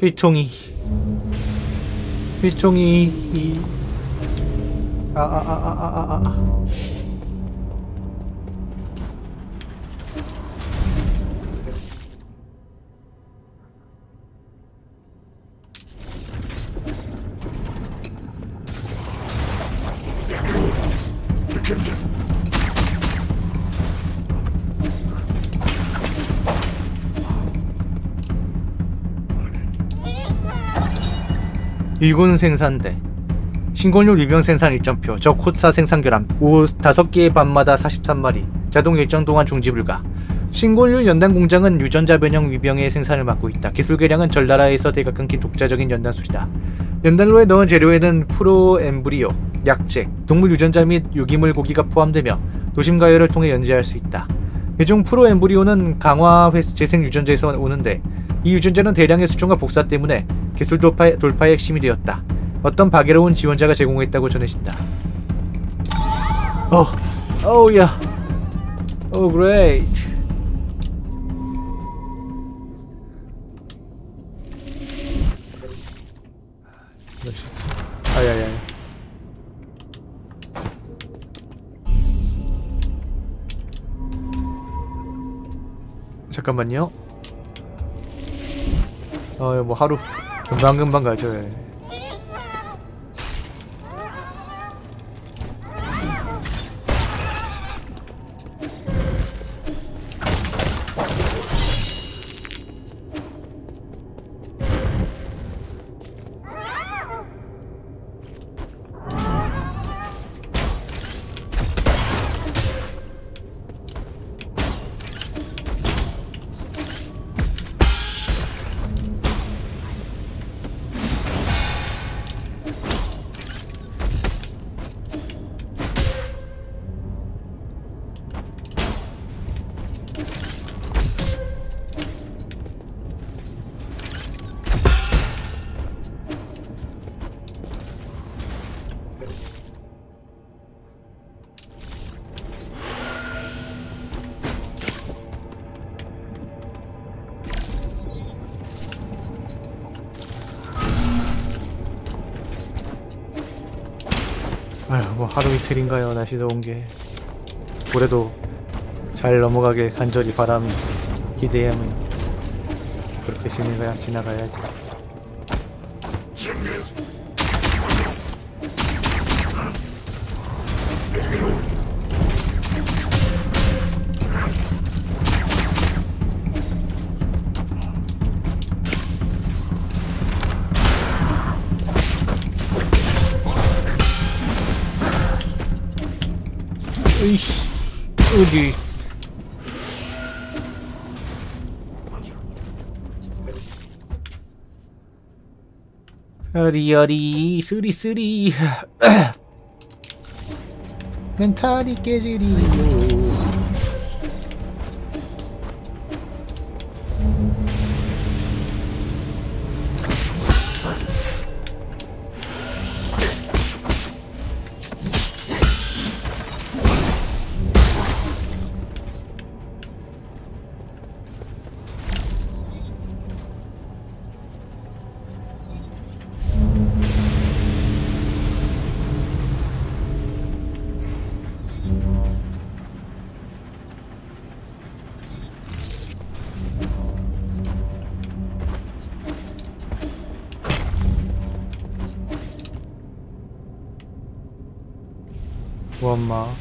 휘통이 휘통이. 아아아아아아 아, 아, 아, 일군 생산대 신곤율 유병 생산 일정표 적 코사 생산 결함 오후 5개의 밤마다 43마리 자동 일정 동안 중지 불가 신곤율 연단 공장은 유전자 변형 위병의 생산을 맡고 있다. 기술 개량은 전나라에서 대가 끊긴 독자적인 연단 술이다. 연단로에 넣은 재료에는 프로 엠브리오, 약재, 동물 유전자 및 유기물 고기가 포함되며 도심 가열을 통해 연재할 수 있다. 이중 프로 엠브리오는 강화 재생 유전자에서 오는데 이 유전자는 대량의 수정과 복사 때문에 기술 돌파, 돌파의 핵심이 되었다. 어떤 박애로운 지원자가 제공했다고 전해진다. 어, 오, 야, 오, great. 아야야. 잠깐만요. 어, 뭐 하루 금방금방 가죠. 예. 이틀인가요 날씨 더운 게 올해도 잘 넘어가길 간절히 바람 기대하면 그렇게 지나가야 지나가야지. 어리어리 쓰리쓰리. 멘탈이 깨지리 요엄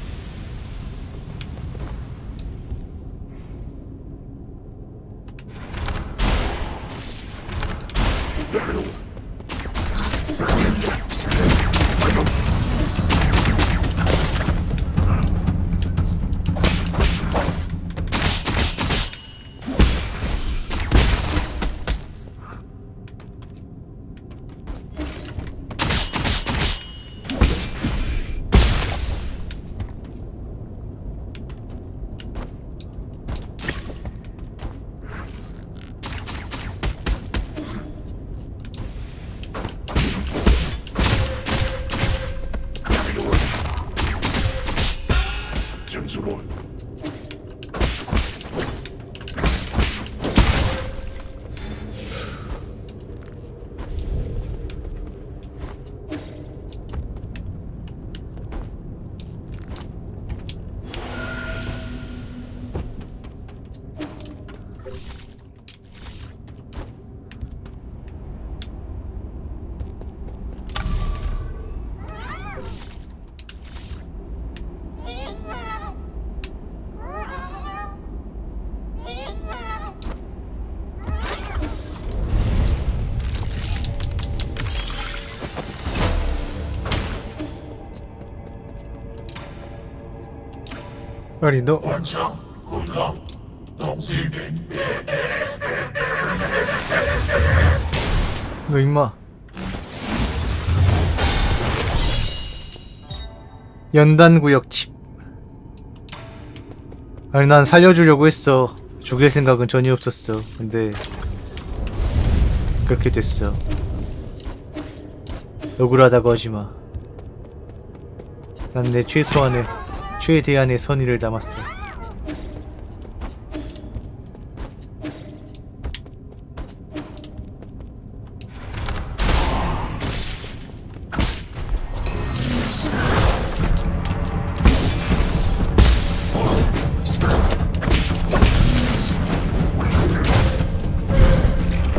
아니 너? 너 임마. 연단구역 칩 아니 난 살려주려고 했어. 죽일 생각은 전혀 없었어. 근데 그렇게 됐어. 억울하다고 하지마. 난 내 최소한의 최대한의 선의를 담았어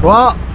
와!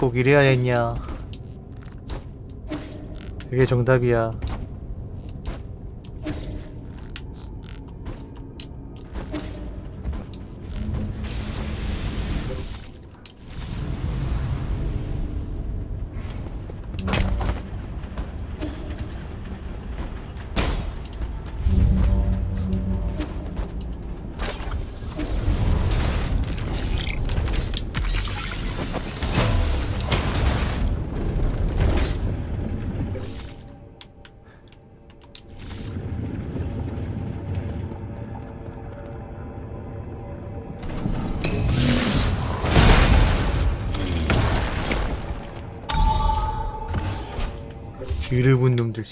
꼭 이래야 했냐? 그게 정답이야.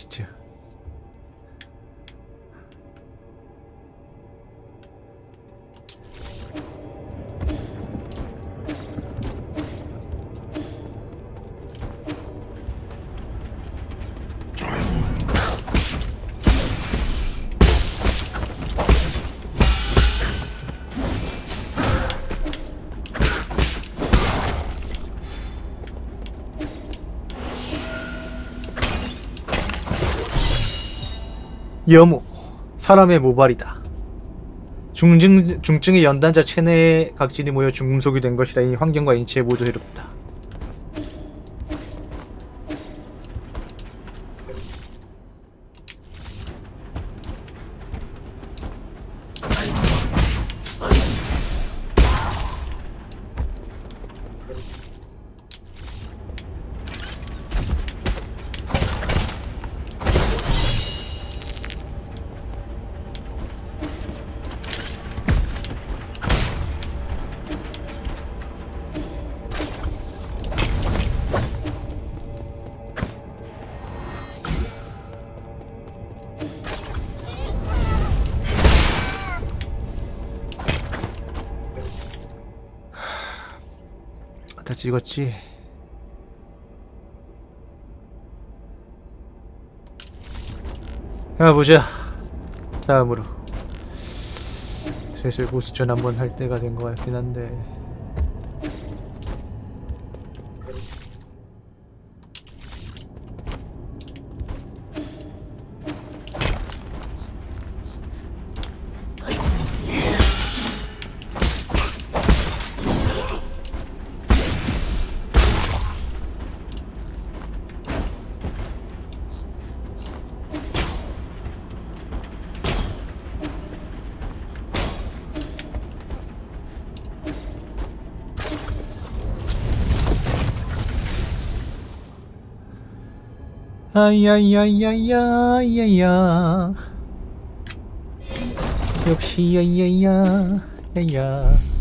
드 여모 사람의 모발이다. 중증, 중증의 연단자 체내에 각질이 모여 중금속이 된 것이라 이 환경과 인체에 모두 해롭다. 찍었지. 야 보자. 다음으로 슬슬 보스전 한번 할 때가 된 것 같긴 한데. 야야야야야야 역시 야야야 야야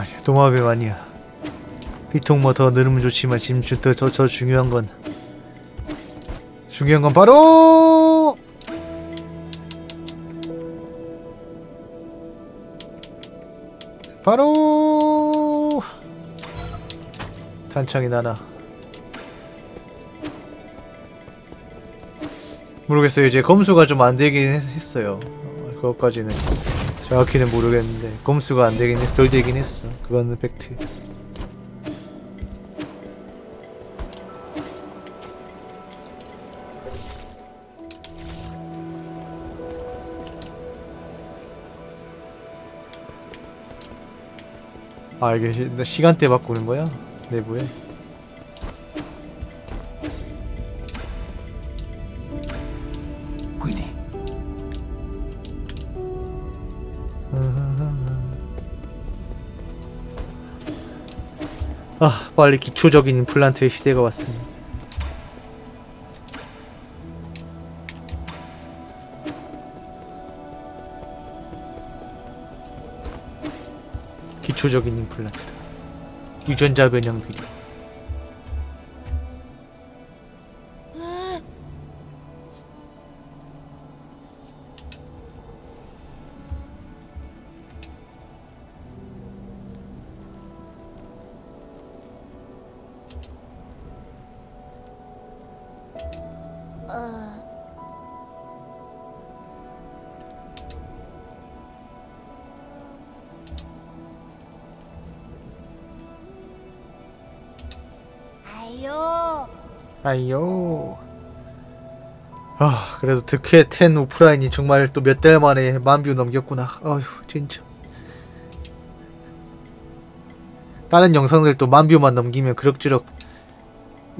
아 도마뱀 아니야. 비통 뭐 더 늘으면 좋지만 지금 주- 더, 더, 더 중요한 건 중요한 건 바로 바로 탄창이 나나. 모르겠어요. 이제 검수가 좀 안 되긴 했- 했어요. 어, 그것까지는 정확히는 모르겠는데 검수가 안 되긴 했, 덜 되긴 했어 그거는 팩트 아 이게 시, 나 시간대 바꾸는 거야? 내부에? 아 빨리 기초적인 임플란트의 시대가 왔으니 기초적인 임플란트다. 유전자 변형 비리 득회 10 오프라인이 정말 또 몇 달 만에 만뷰 넘겼구나 어휴 진짜 다른 영상들도 만 뷰만 넘기면 그럭저럭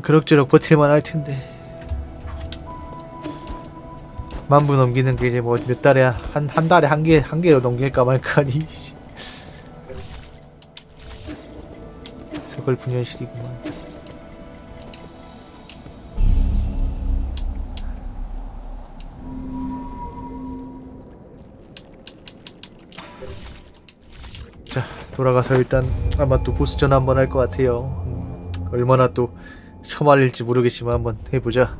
그럭저럭 버틸만 할 텐데 만뷰 넘기는 게 이제 뭐 몇 달에 한 한 달에 한 개 한 개로 넘길까 말까니 씨. 서글픈 현실이구만. 돌아가서 일단 아마 또 보스전 한번 할 것 같아요. 음, 얼마나 또 처말릴지 모르겠지만 한번 해보자.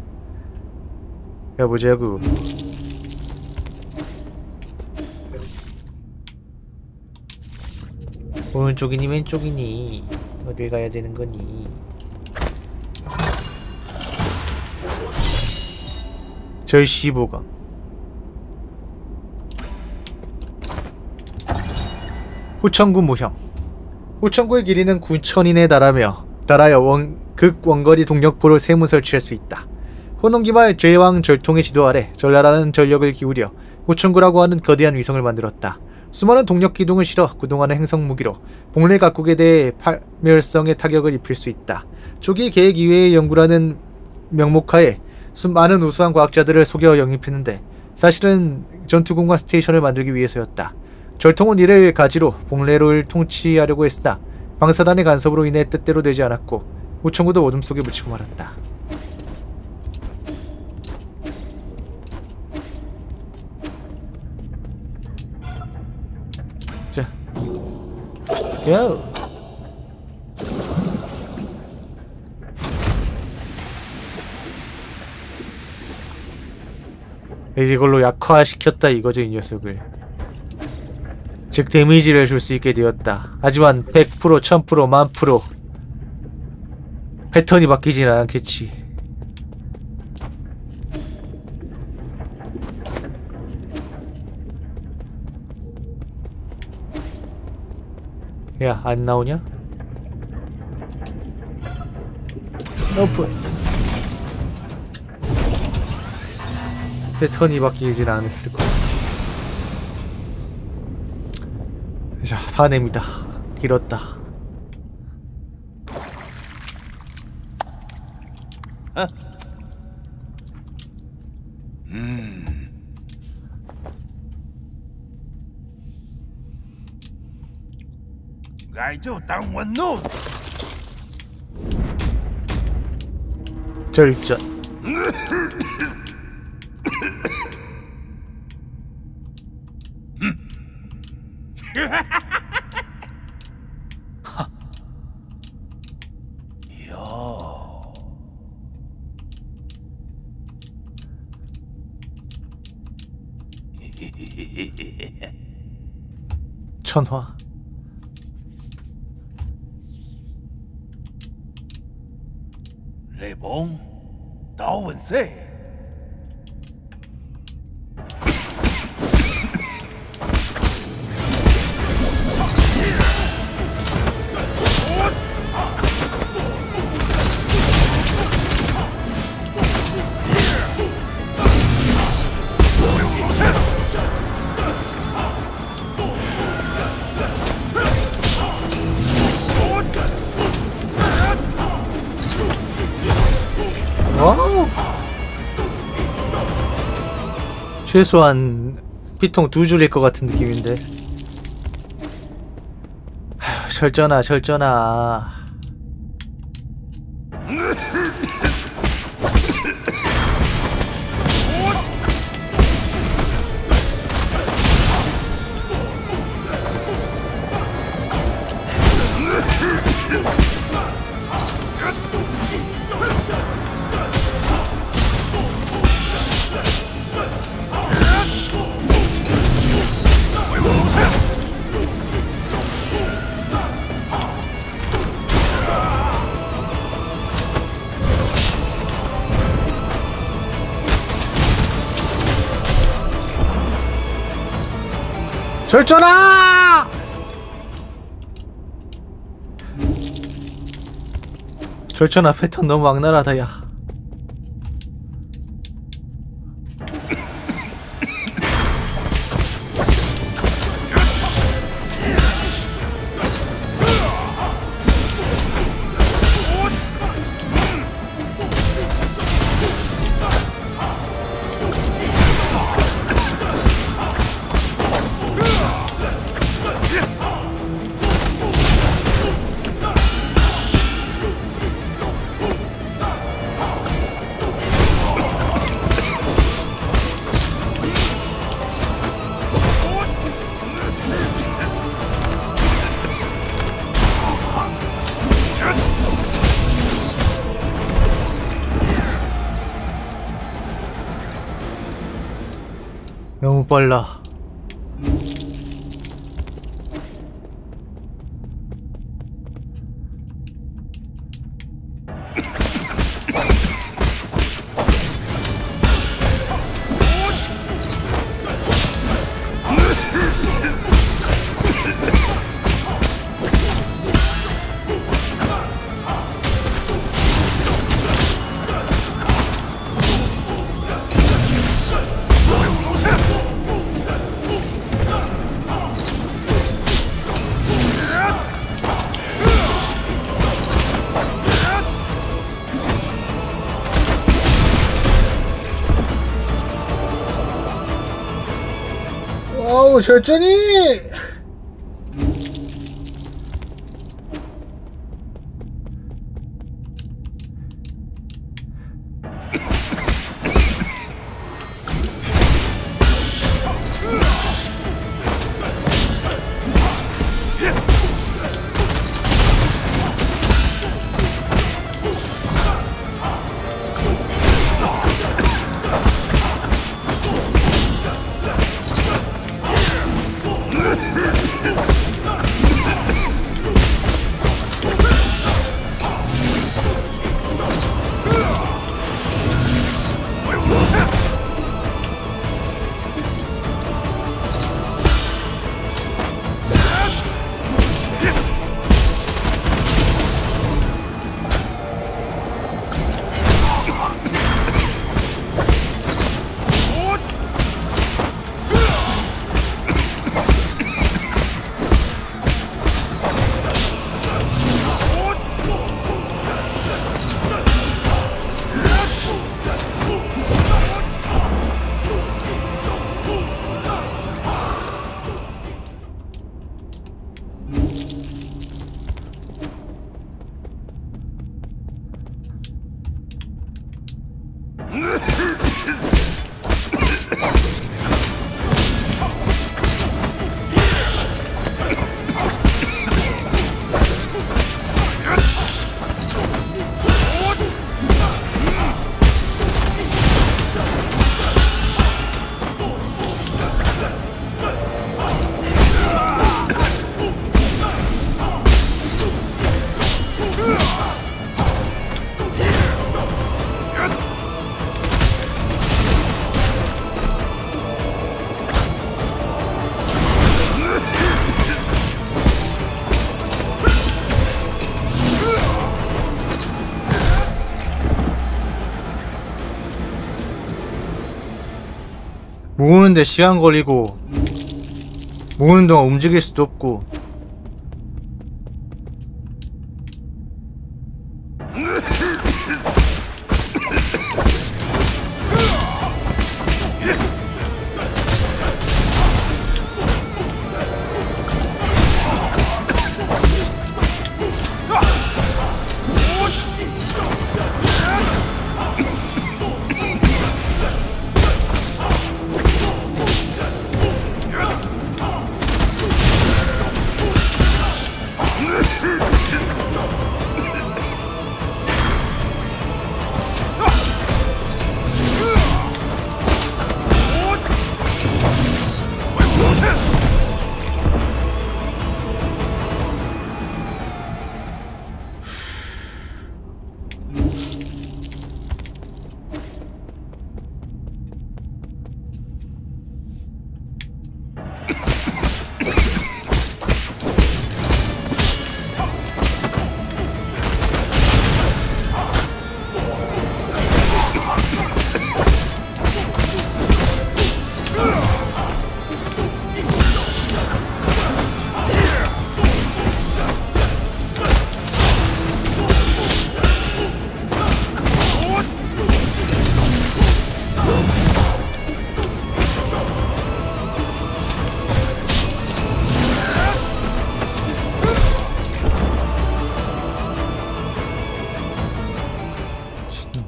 해보자구. 오른쪽이니 왼쪽이니? 어딜 가야 되는 거니? 절시보강 후천구 모형 후천구의 길이는 9천인에 달하며 달하여 원, 극 원거리 동력포를 세무 설치할 수 있다. 호농기말 제왕 절통의 지도 아래 전라라는 전력을 기울여 후천구라고 하는 거대한 위성을 만들었다. 수많은 동력 기둥을 실어 그동안의 행성 무기로 복례 각국에 대해 파멸성의 타격을 입힐 수 있다. 초기 계획 이외의 연구라는 명목하에 수 많은 우수한 과학자들을 속여 영입했는데 사실은 전투공간 스테이션을 만들기 위해서였다. 절통은 이를 가지로 복례를 통치하려고 했으나 방사단의 간섭으로 인해 뜻대로 되지 않았고 우청구도 어둠 속에 묻히고 말았다. 자, 고! 이제 이걸로 약화시켰다 이거죠 이 녀석을 즉 데미지를 줄 수 있게 되었다. 하지만 100% 1000% 만프로 패턴이 바뀌지는 않겠지. 야 안 나오냐? 오픈 패턴이 바뀌진 않았을 거야 자, 사내입니다. 길었다. Nguồn nôn 절전. 천화. Lê Bốn Tao vẫn sẽ 와우. 최소한 피통 두 줄일 것 같은 느낌인데. 아휴, 철전아, 철전아. 철전아! 철전아 패턴 너무 악랄하다 야. 절전이! 모으는데 시간 걸리고 모으는 동안 움직일 수도 없고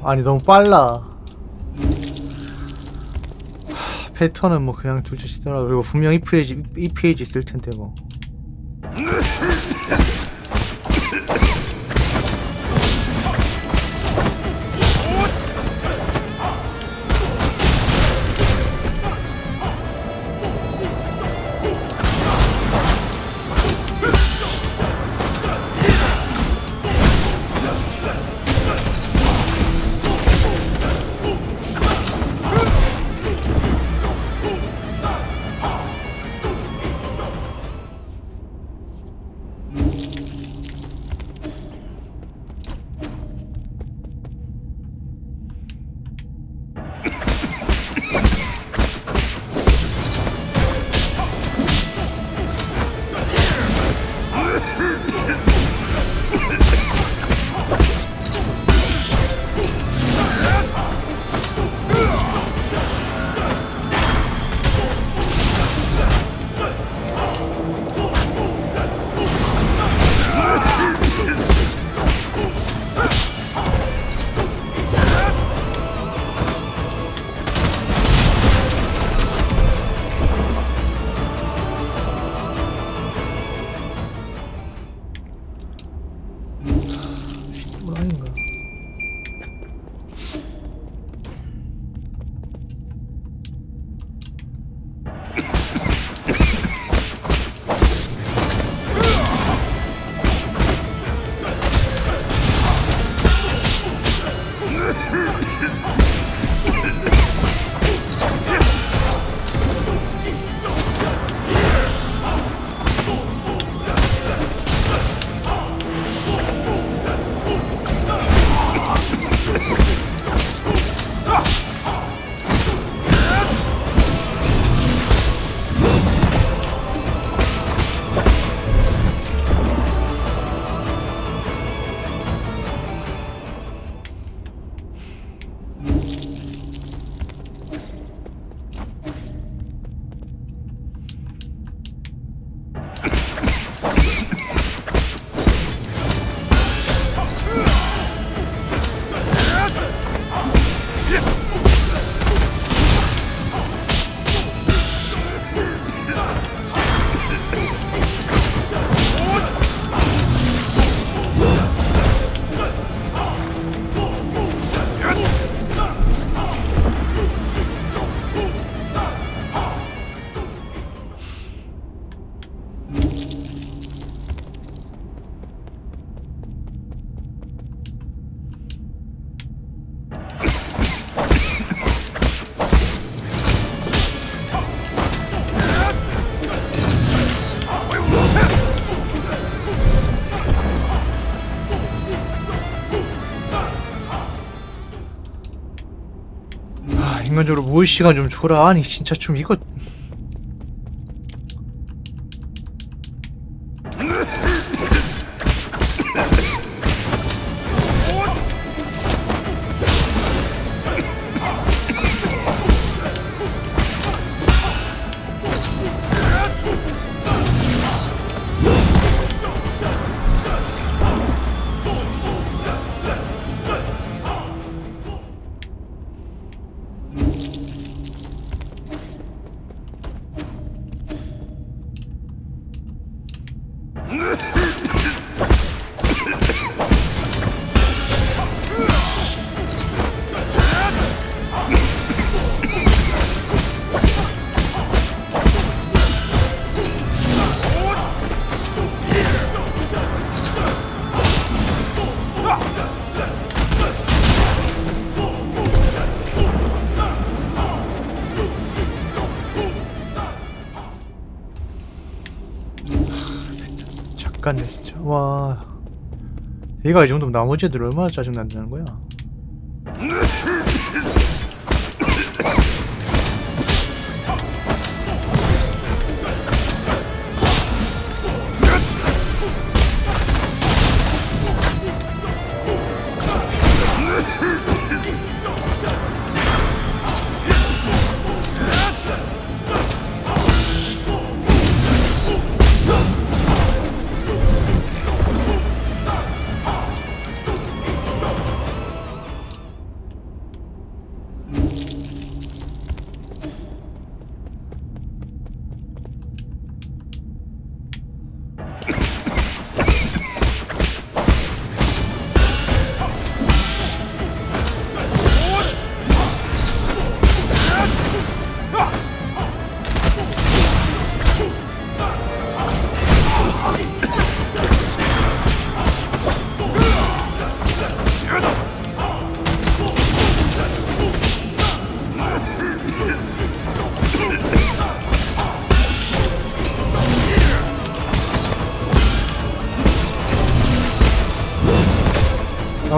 아니 너무 빨라. 하, 패턴은 뭐 그냥 둘째시더라 그리고 분명 이 페이지 이 페이지 있을 텐데 뭐 아 인간적으로 모을 시간 좀 줘라. 아니 진짜 좀 이거 얘가 이 정도면 나머지 애들 얼마나 짜증난다는 거야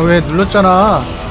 왜 눌렀잖아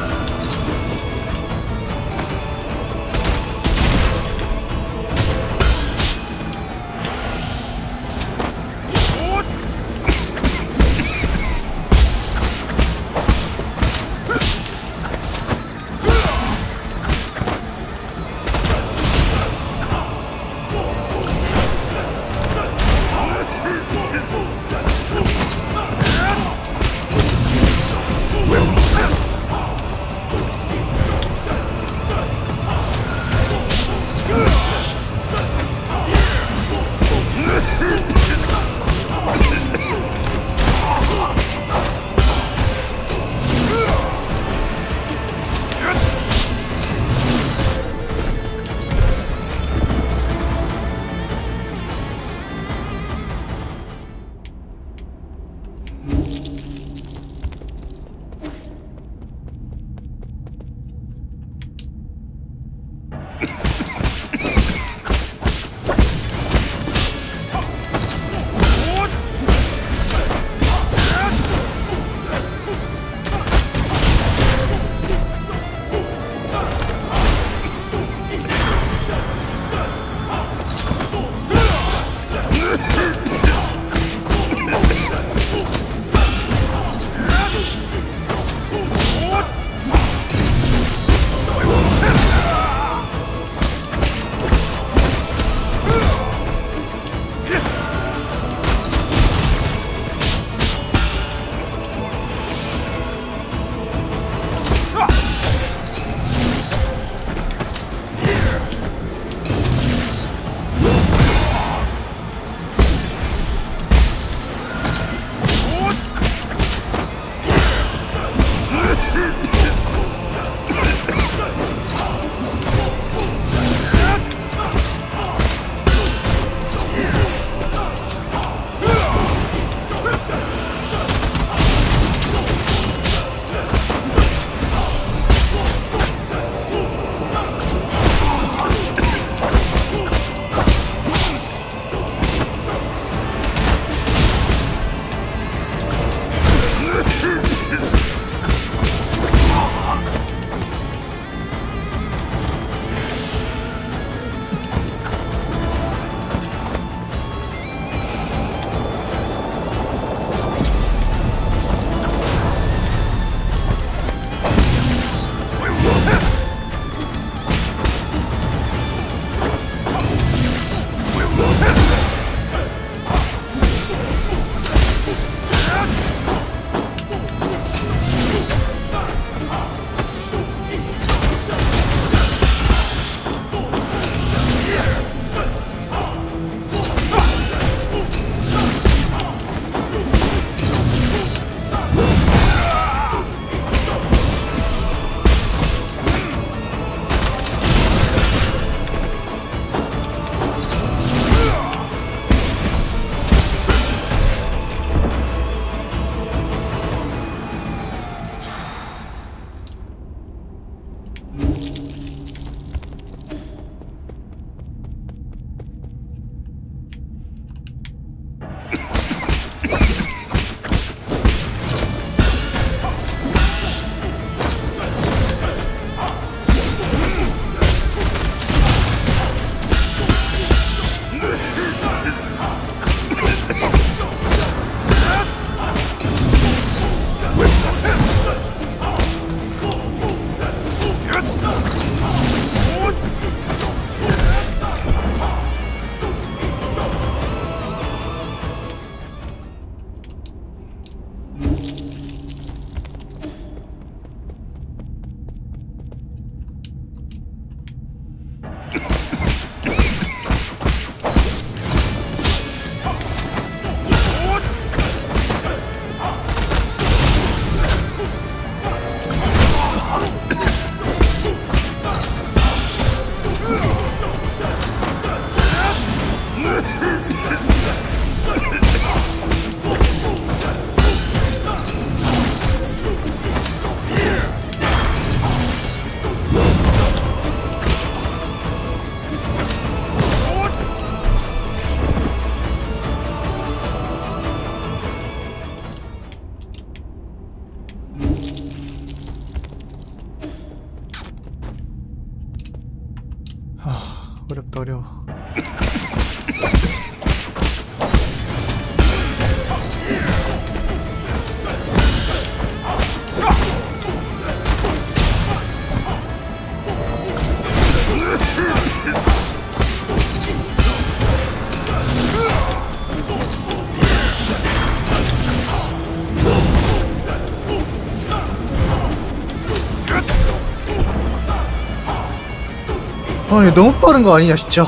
아니 너무 빠른 거 아니냐 진짜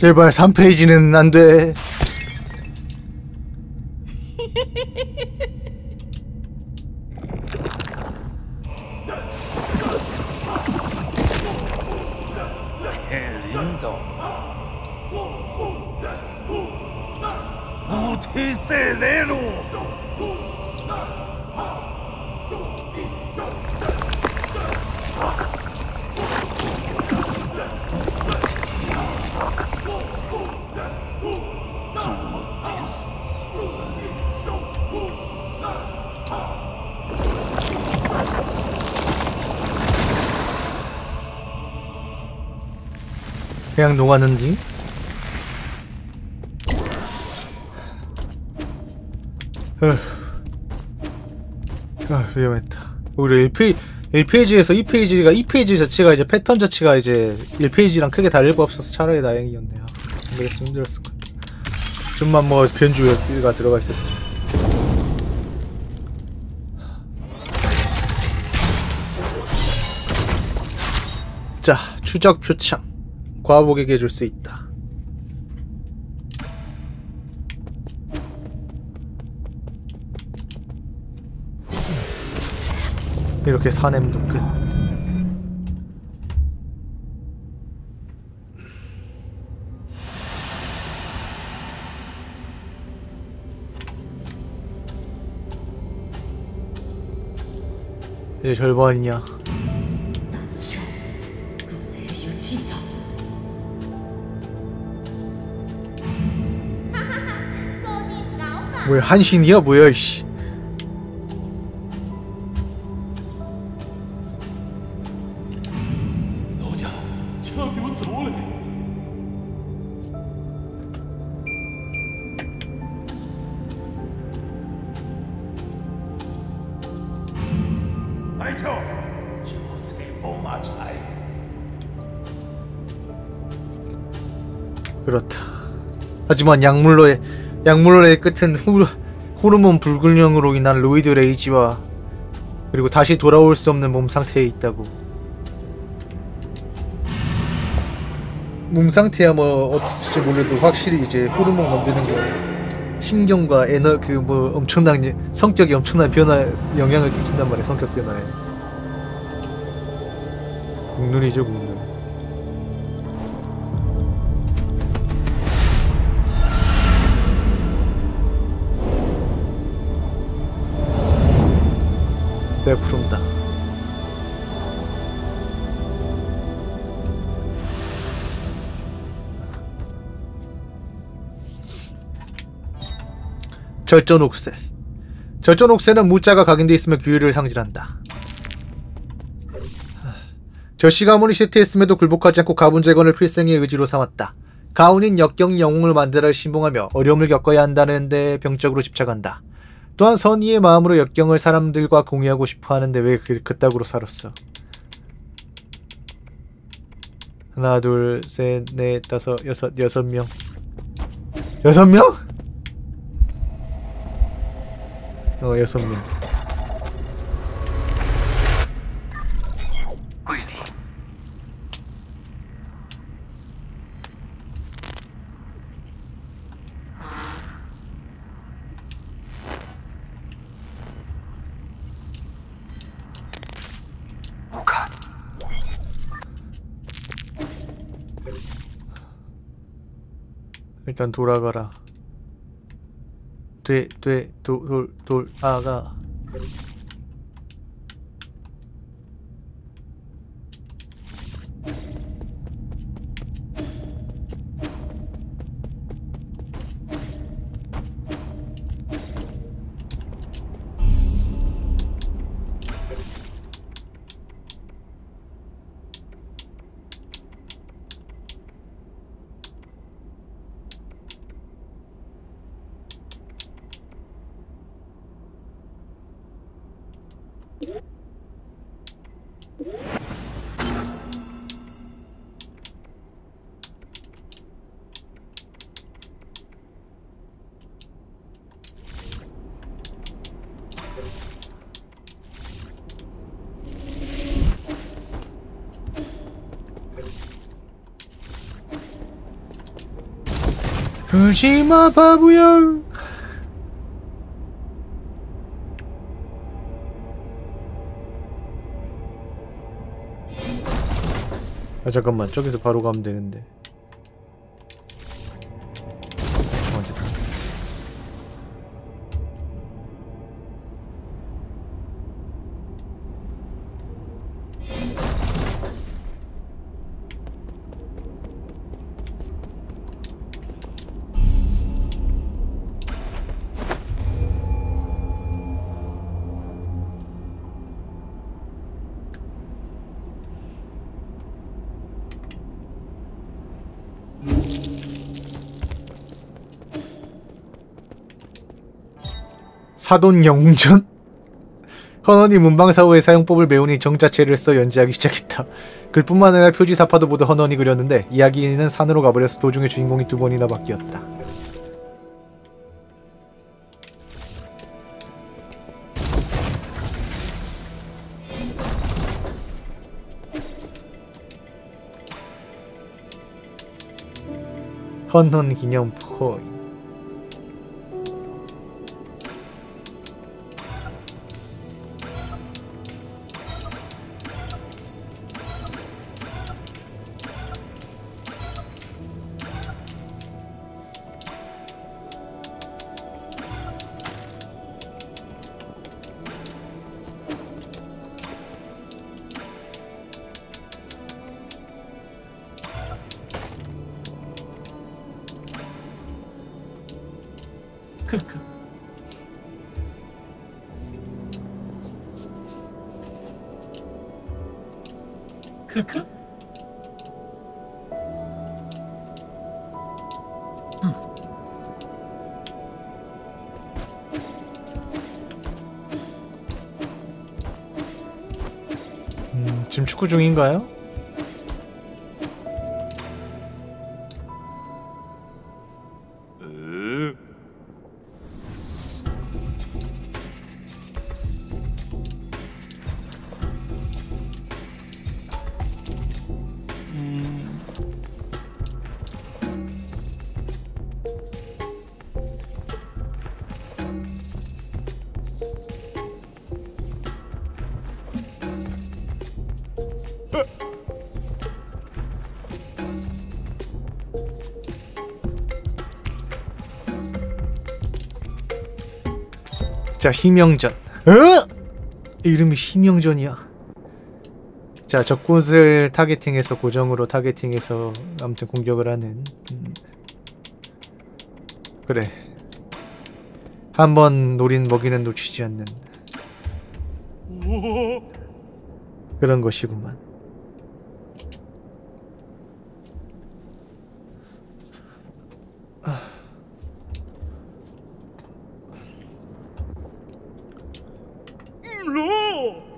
제발 3페이지는 안 돼. 어휴. 아 위험했다. 오히려 1페이지, 1페이지에서 2페이지가 2페이지 자체가 이제 패턴 자체가 이제 1페이지랑 크게 다를 거 없어서 차라리 다행이었네요. 안 그랬으면 힘들었을 거야. 좀만 뭐 변주가 들어가 있었어. 자, 추적 표창. 과복에게 줄 수 있다. 이렇게 사냄도 끝. 이제 절반이냐? 뭐야 한신이야 뭐야 씨. 그렇다. 하지만 약물로의 약물로의 끝은 후, 호르몬 불균형으로 인한 roid rage와 그리고 다시 돌아올 수 없는 몸 상태에 있다고. 몸 상태야 뭐 어떨지 몰라도 확실히 이제 호르몬 건드는 거 신경과 에너 그 뭐 엄청난 예- 성격이 엄청난 변화 영향을 끼친단 말이야 성격 변화에. 국눈이죠 국눈. 베푸른다. 절전 옥새. 절전 옥새는 무자가 각인돼 있으며 규율을 상징한다. 절시 가문이 쇠퇴했음에도 굴복하지 않고 가문 재건을 필생의 의지로 삼았다. 가훈인 역경이 영웅을 만들어 신봉하며 어려움을 겪어야 한다는데 병적으로 집착한다. 또한 선의의 마음으로 역경을 사람들과 공유하고 싶어 하는데 왜 그, 그따구로 살았어? 하나, 둘, 셋, 넷, 다섯, 여섯, 여섯 명. 여섯 명? 어, 여섯 명. 일단 돌아가라. 돼, 돼, 도, 돌, 돌, 아가. 울지 마 바보야. 아 잠깐만. 저기서 바로 가면 되는데 사돈 영웅전? 헌원이 문방사호의 사용법을 배우니 정자체를 써 연재하기 시작했다. 글뿐만 아니라 표지 사파도 모두 헌원이 그렸는데 이야기는 산으로 가버려서 도중에 주인공이 두 번이나 바뀌었다. 헌헌 기념 포 중인가요? 자, 희명전. 어? 이름이 희명전이야. 자, 적곳을 타겟팅해서 고정으로 타겟팅해서 아무튼 공격을 하는. 음. 그래. 한번 노린 먹이는 놓치지 않는 그런 것이구만. 로.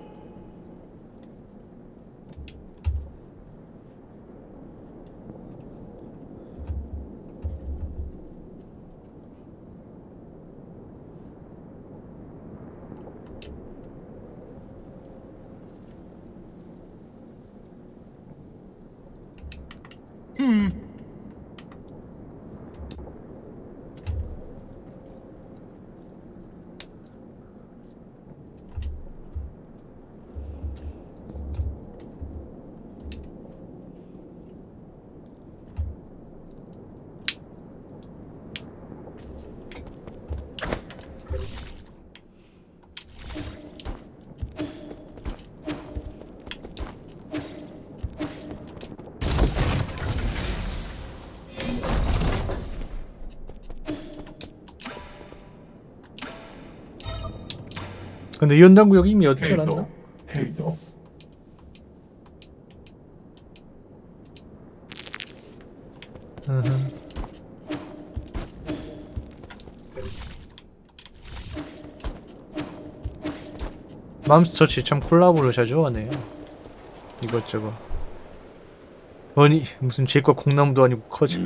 근데 연단구역 이미 어떻게 알았나? 헤이도. 헤이도. 으흠. 맘스터치 참 콜라보를 자주 하네요. 이것저것. 아니 무슨 제과 콩나무도 아니고 커지.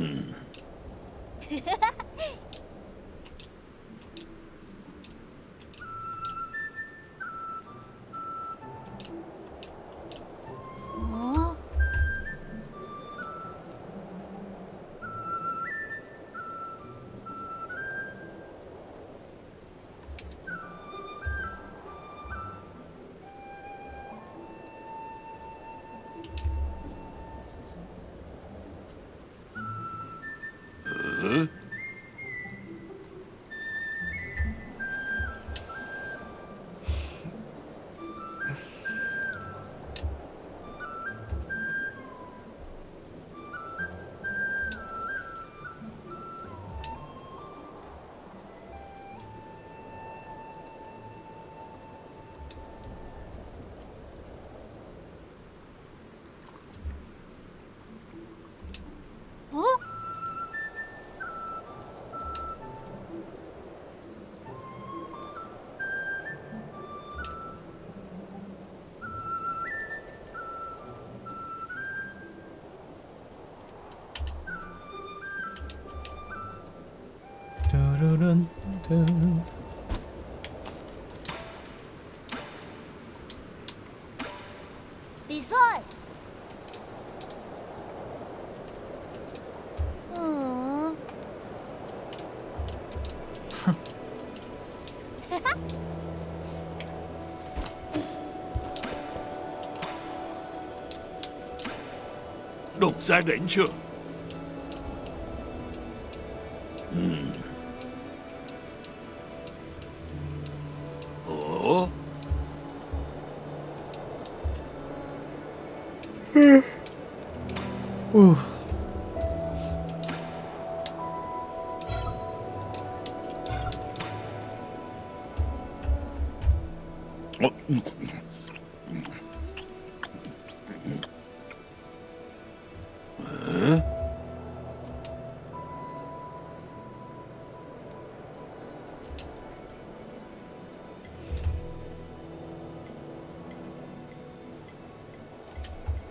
Gia đến chưa?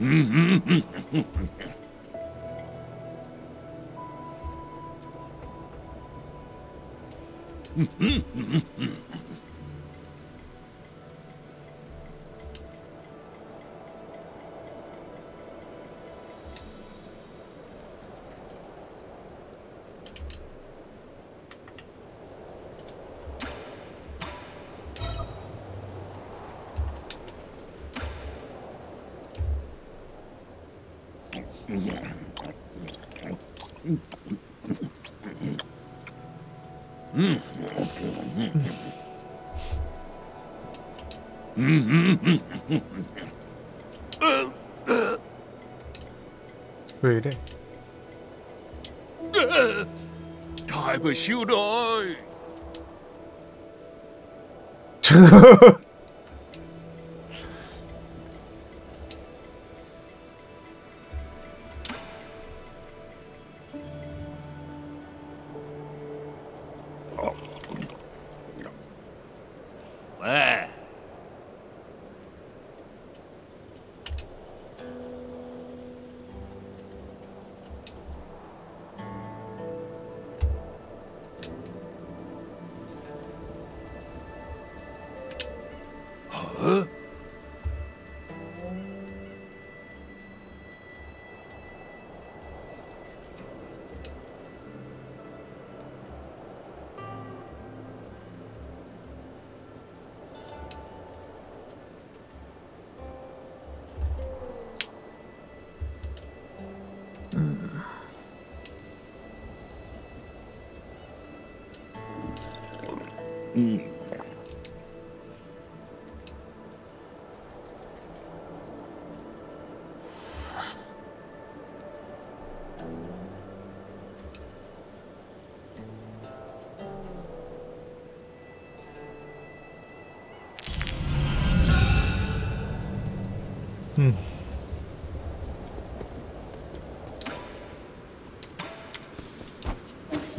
왜 Về đây. Thời mà siêu rồi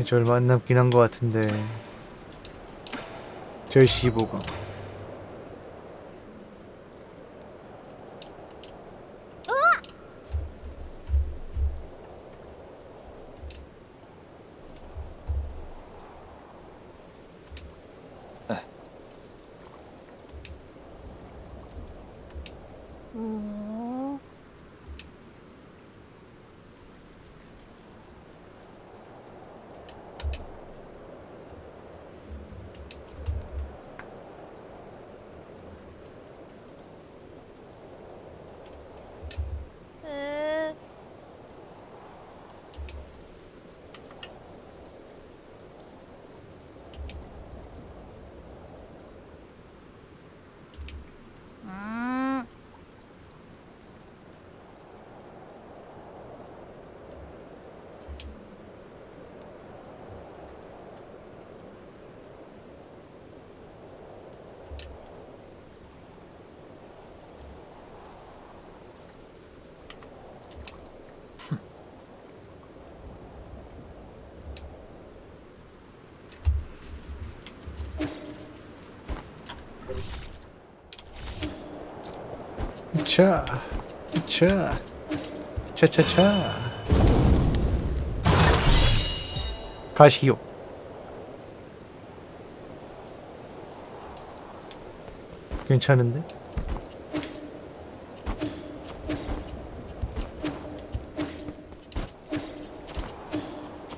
이제 얼마 안 남긴 한 것 같은데. 저 15강. 차, 차, 차차차. 가시오. 괜찮은데?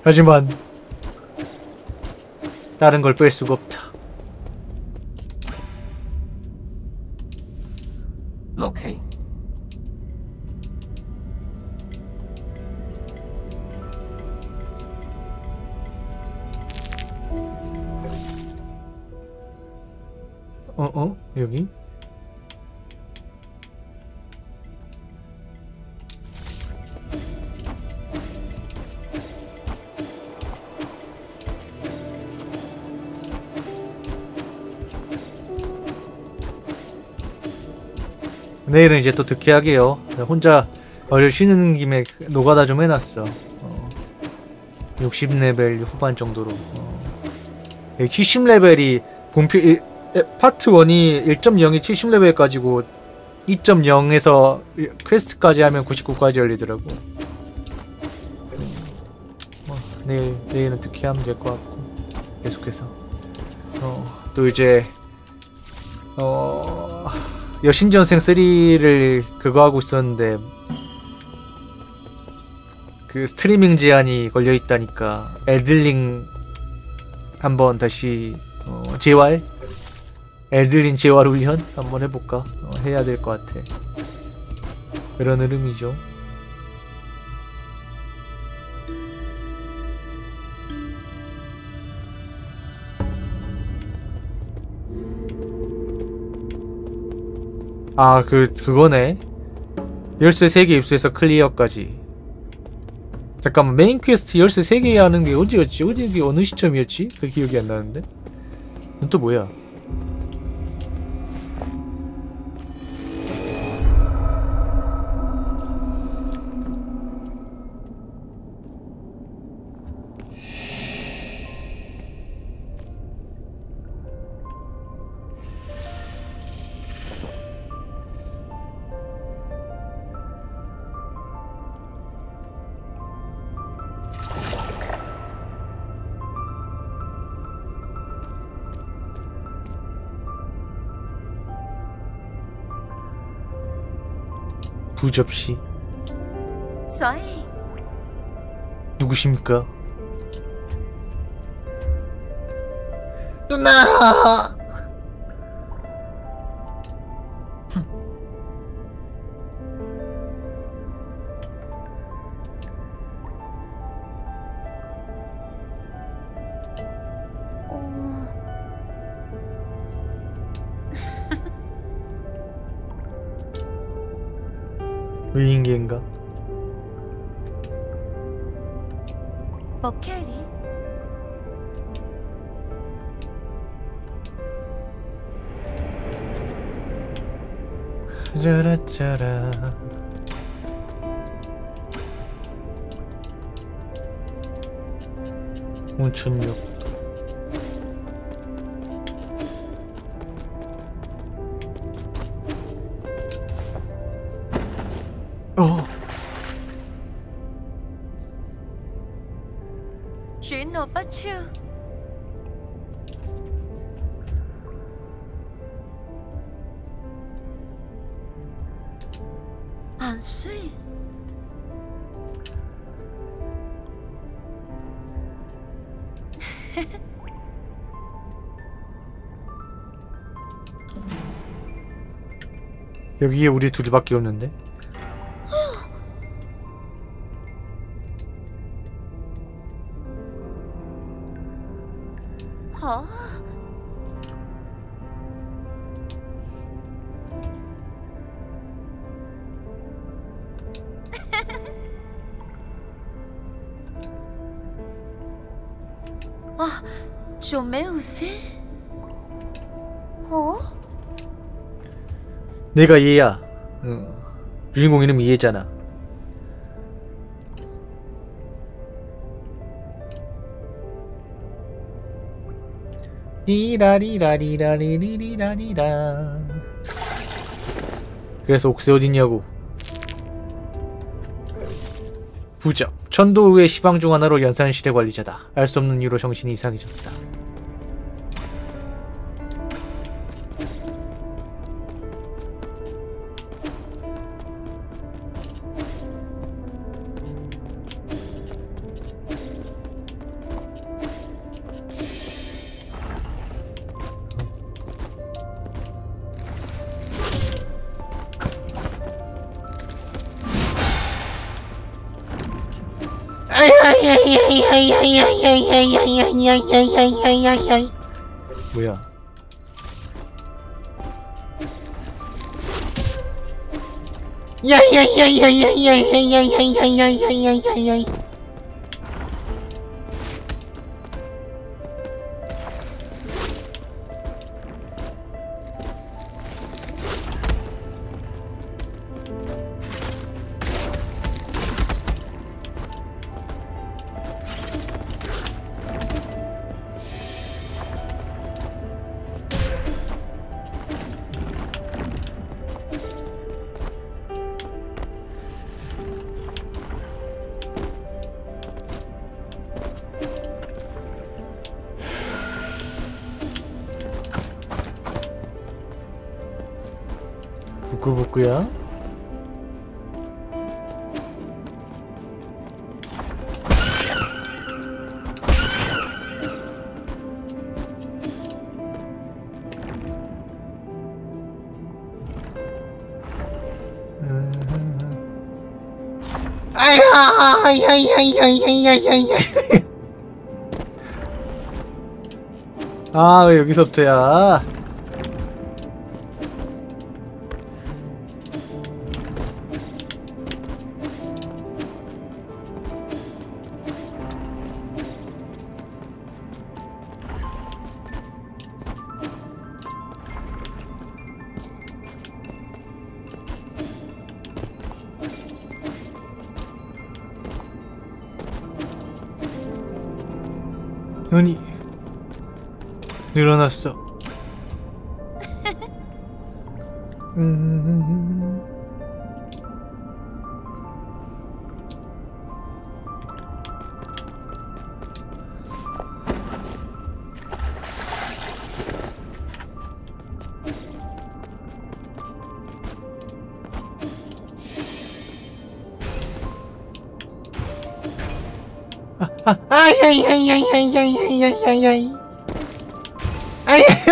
하지만 다른 걸 뺄 수가 없다. 내일은 이제 또 득해하게요. 혼자 어릴 쉬는 김에 노가다 좀 해놨어. 어. 60레벨 후반 정도로. 어. 70레벨이 본표 파트 1이 1.0이 70레벨까지고 2.0에서 퀘스트까지 하면 99까지 열리더라고. 어, 내일 내일은 특히 하면 될 것 같고 계속해서 어, 또 이제 어 여신전생 3를 그거 하고 있었는데 그 스트리밍 제한이 걸려 있다니까 엘들링 한번 다시 어, 재활? 엘들린 재활 훈련 한번 해볼까? 어, 해야 될 것 같아. 그런 흐름이죠 아 그 그거네 열쇠 3개 입수해서 clear까지 잠깐만 main quest 열쇠 3개 하는 게 언제였지? 어디 어느 시점이었지? 그 기억이 안 나는데 또 뭐야 부접시 所以 누구십니까? 누나! 의인계인가? 버케리? 짜라짜라. 온천역 여기에 우리 둘이밖에 없는데 내가 얘야. 어. 주인공 이름이 얘잖아. 리라리라리라리리라리라. 그래서 옥새 어딨냐고. 부적. 천도의 시방 중 하나로 연산시대 관리자다. 알 수 없는 이유로 정신이 이상해졌다 뭐야? 부끄부끄야? 아, 왜 여기서부터야? 늘어났어. 음. 아야야야야야야야야야야. 아야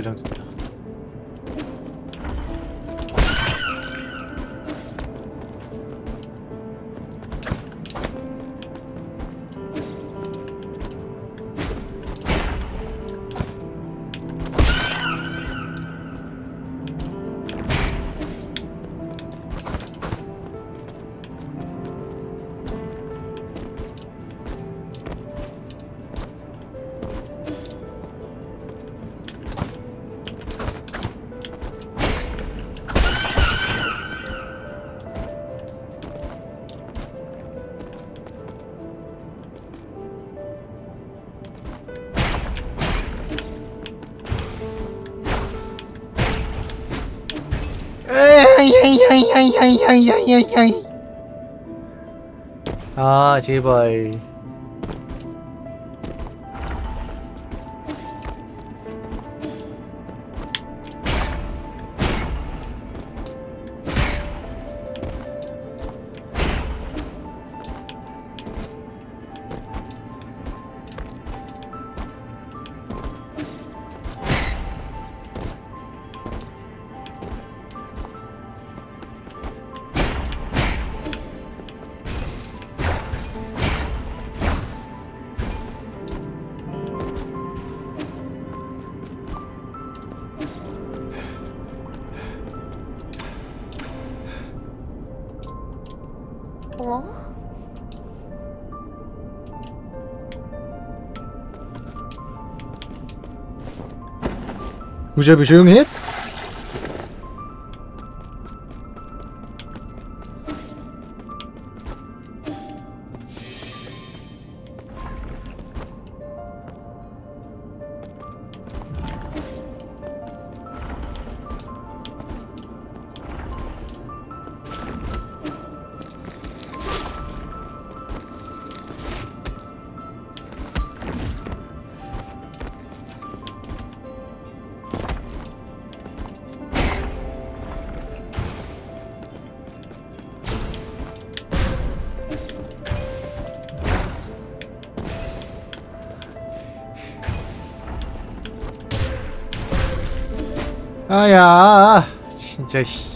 저장 야야야야야야. 아 제발. Georgia, bist du jung hier? 진짜 씨.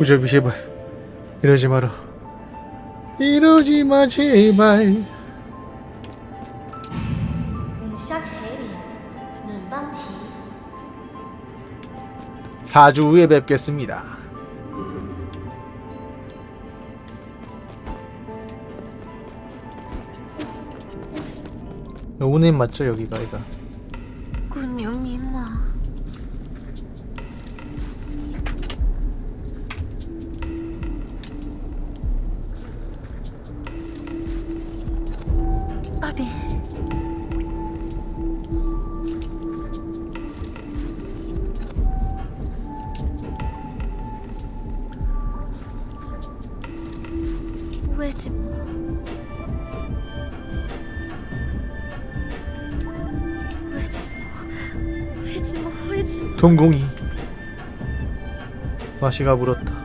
후접이 제발 이러지 마라. 이러지 마 제발. 4주 후에 뵙겠습니다. 오늘 맞죠 여기가 이가 동공이 마시가 물었다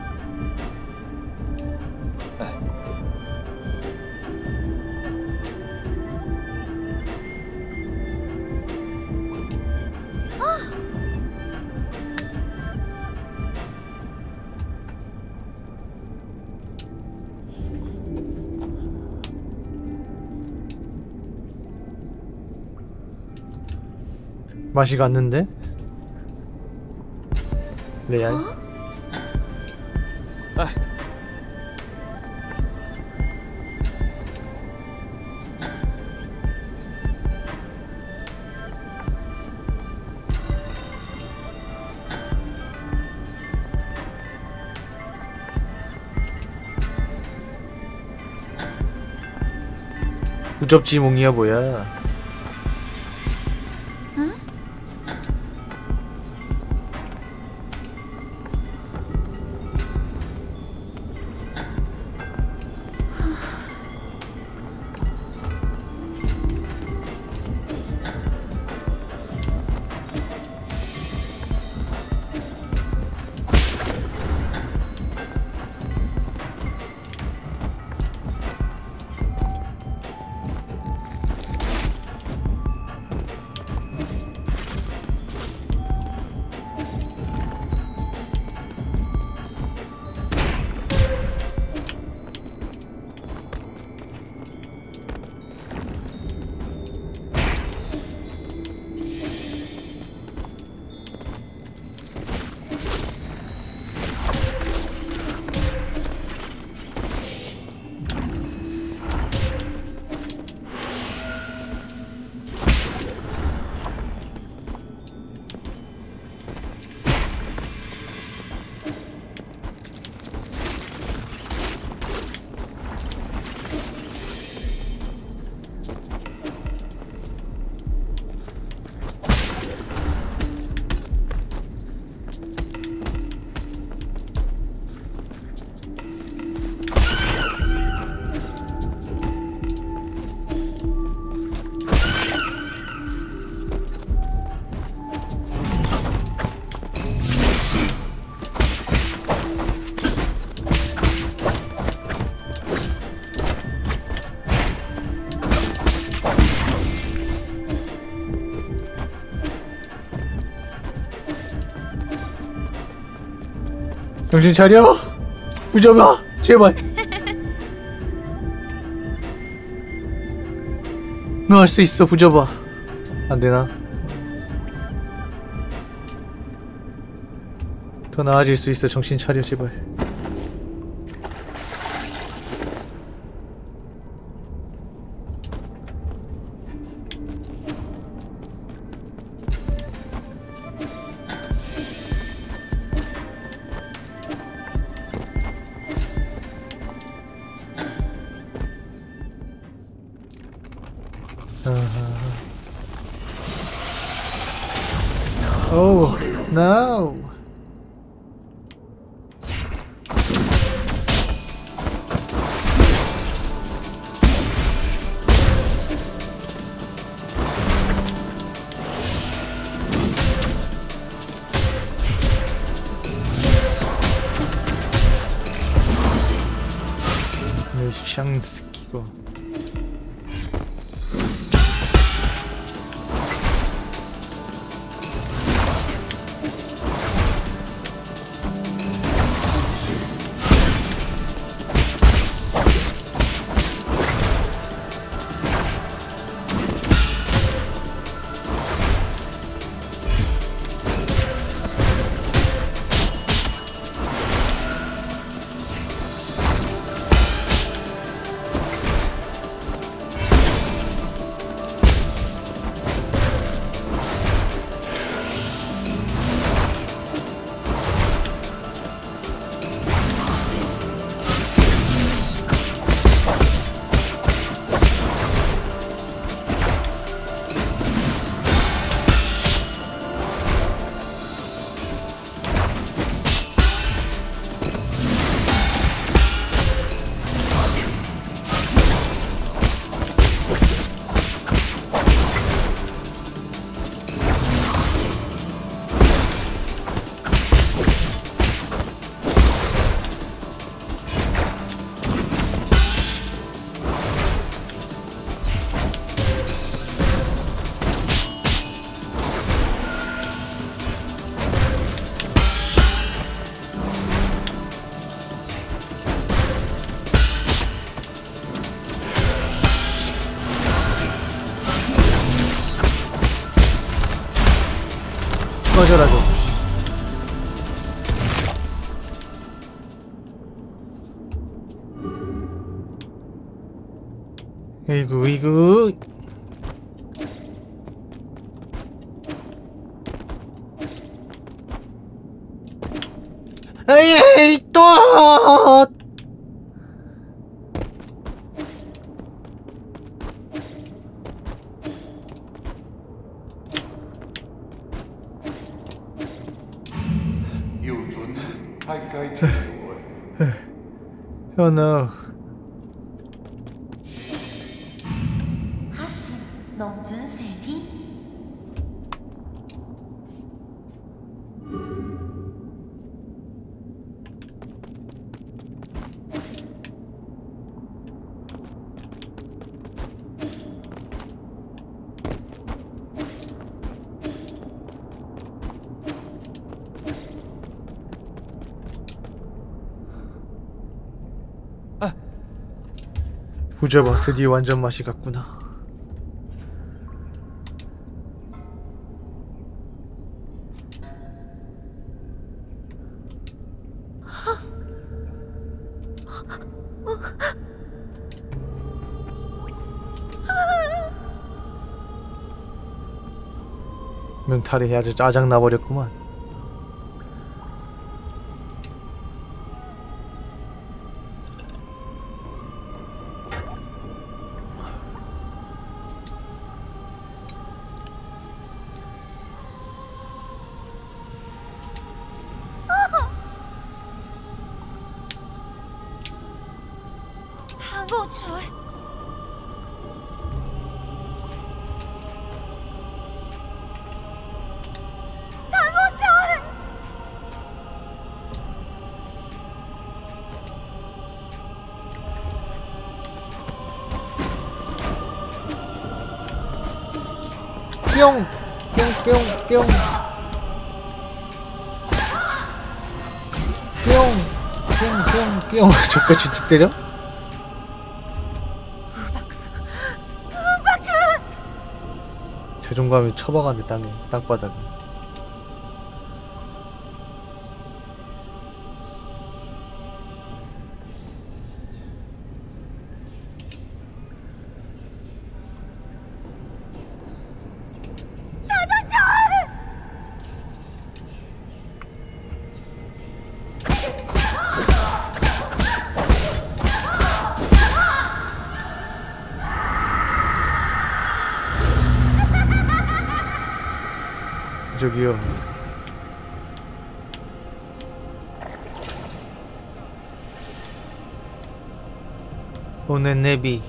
맛이 갔는데? 레알? 우접지몽이야 뭐야 정신 차려? 부져봐 제발. 너 할 수 있어 부져봐. 안되나? 더 나아질 수 있어 정신 차려 제발 Oh uh, no. 부져봐 드디어 완전 맛이 갔구나. 멘탈이 아주 짜증 나버렸구만 때려? 자존감이 처박았네 땅에 땅바닥에 오늘 내비.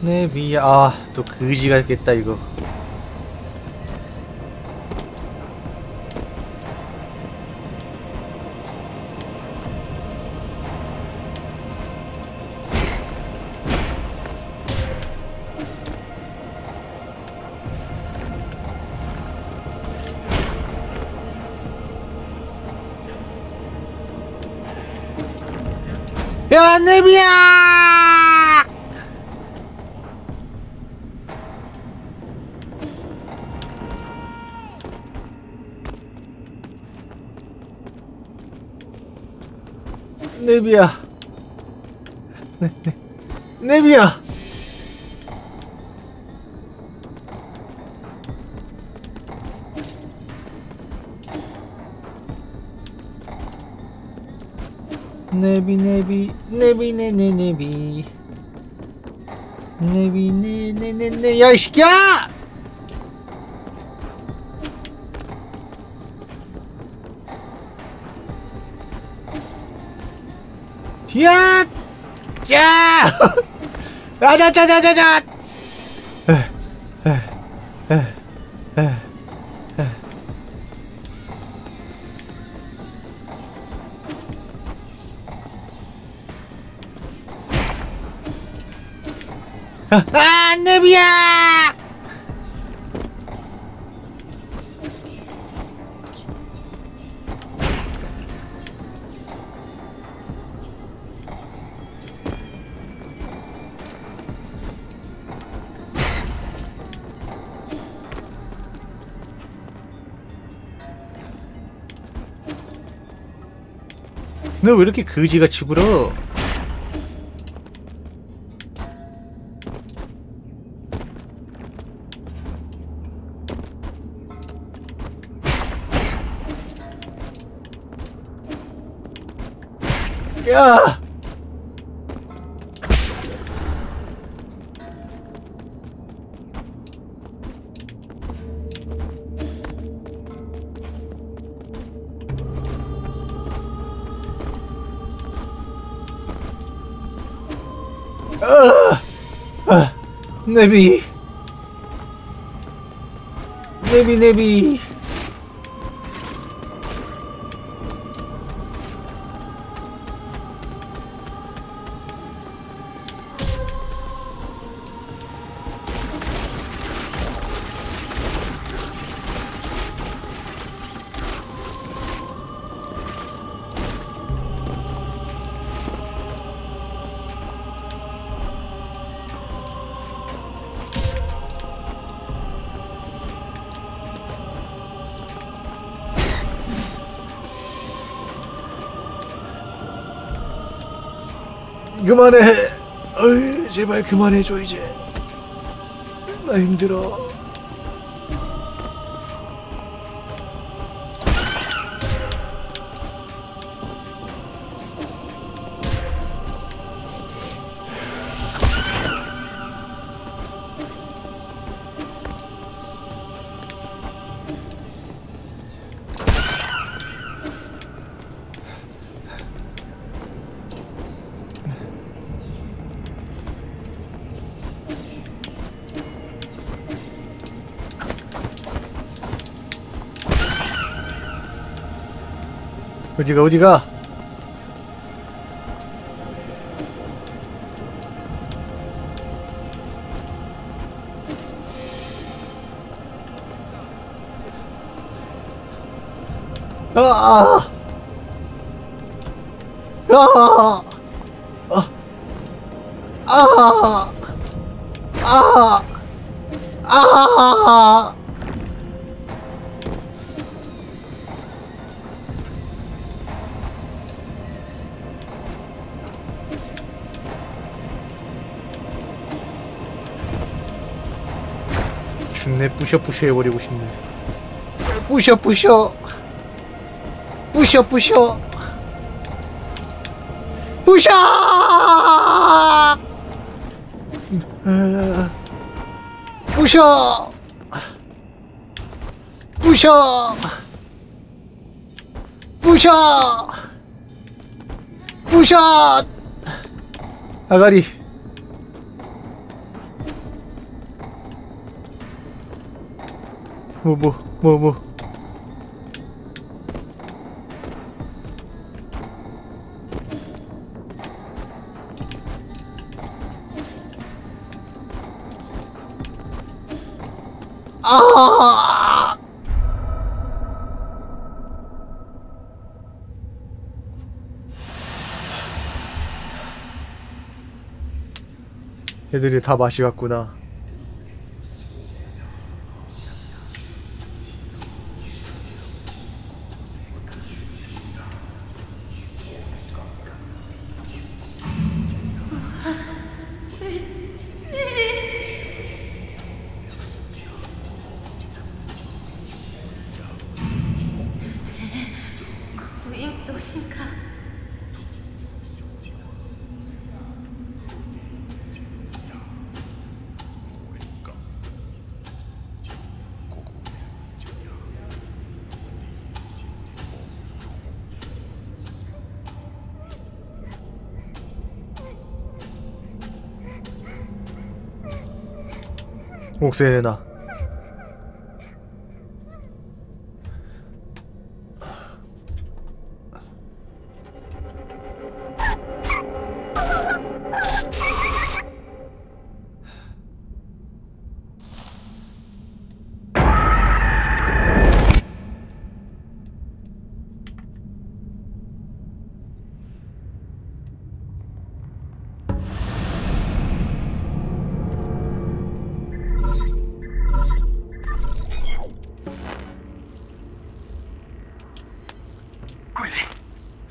내비야. 아또 그지가 있겠다 이거 야 내비야 내비야 네비 네비 네비 네네 네비 네비 네네네네 야이 새끼야! 뒤야! 야 아자자자자자 아 네비야 너 왜 이렇게 거지같이 굴어? 야! 아! 아! 네 그만해. 어이, 제발 그만해줘 이제. 나 힘들어. 어디가 어디가? 부셔 부셔 해버리고 싶네 부셔 부셔. 부셔 부셔. 부셔! 어, 부셔! 부셔! 부셔! 부셔! 아가리 뭐 뭐 뭐 뭐 아! 애들이 다 맛이 갔구나. 옥새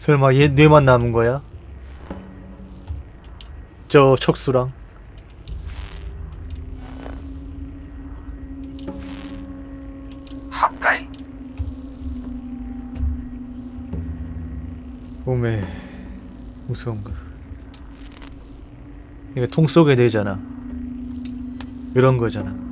설마 얘 뇌만 남은 거야? 저 척수랑? 오메 무서운 거. 이거 통 속에 내잖아. 이런 거잖아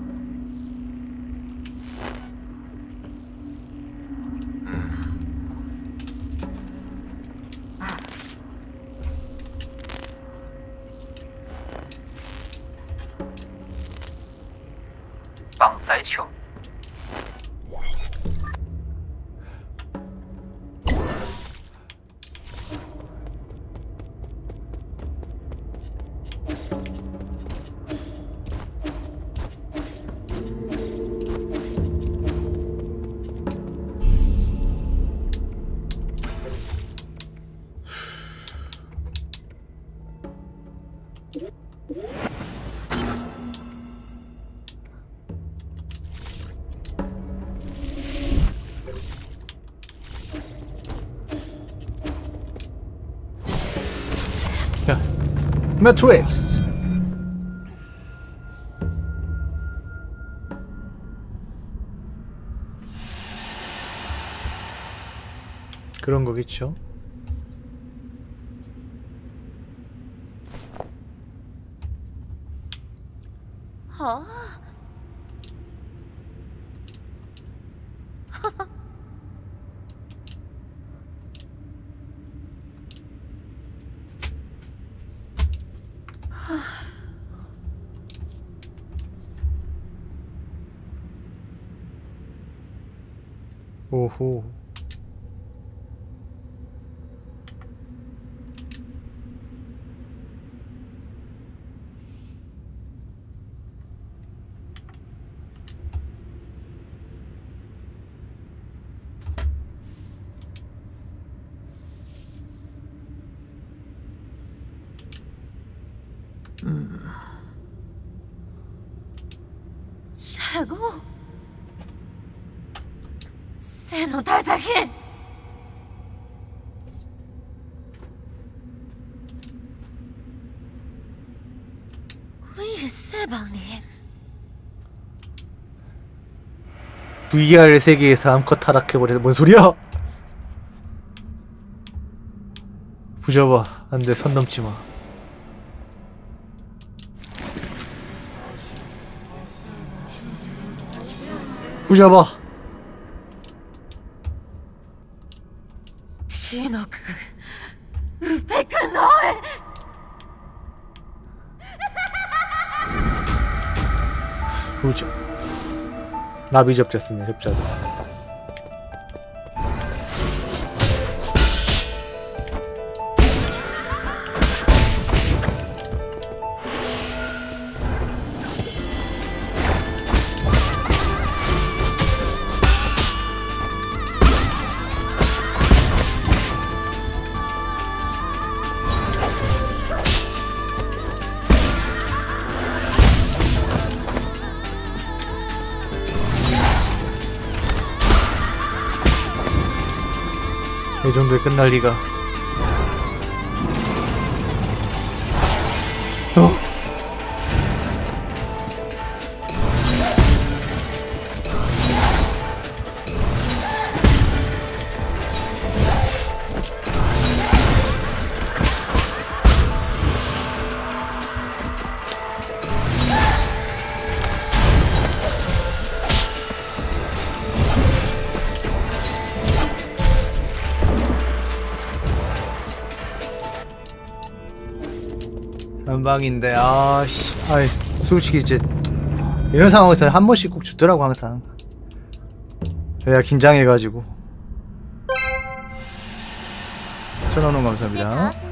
매트릭스 그런 거겠죠 어? 오호 최고. 새노 달달히. 군이 세방님. VR 세계에서 암컷 타락해버려서 뭔 소리야? 부셔봐. 안 돼 선 넘지 마. 부셔봐 나비 접자 쓰네 접자도 끝날 리가 난방인데 아씨. 아이 솔직히 이제 이런 상황에서 한 번씩 꼭 주더라고 항상. 내가 긴장해가지고. 천원원 감사합니다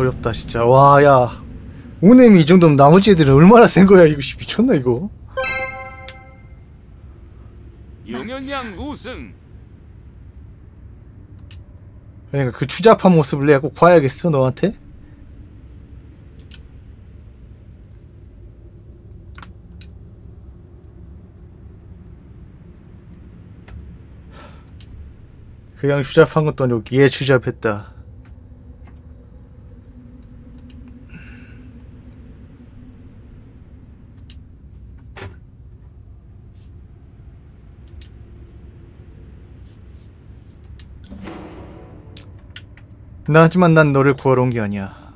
어렵다 진짜. 와야. 오넴이 이 정도면 나머지 애들은 얼마나 센 거야. 이거 씨, 미쳤나 이거? 永远우승. 그러니까 그 추잡한 모습을 내가 꼭 봐야겠어 너한테? 그냥 추잡한 것도 아니고 얘 추잡했다 나 하지만 난 너를 구하러 온 게 아니야.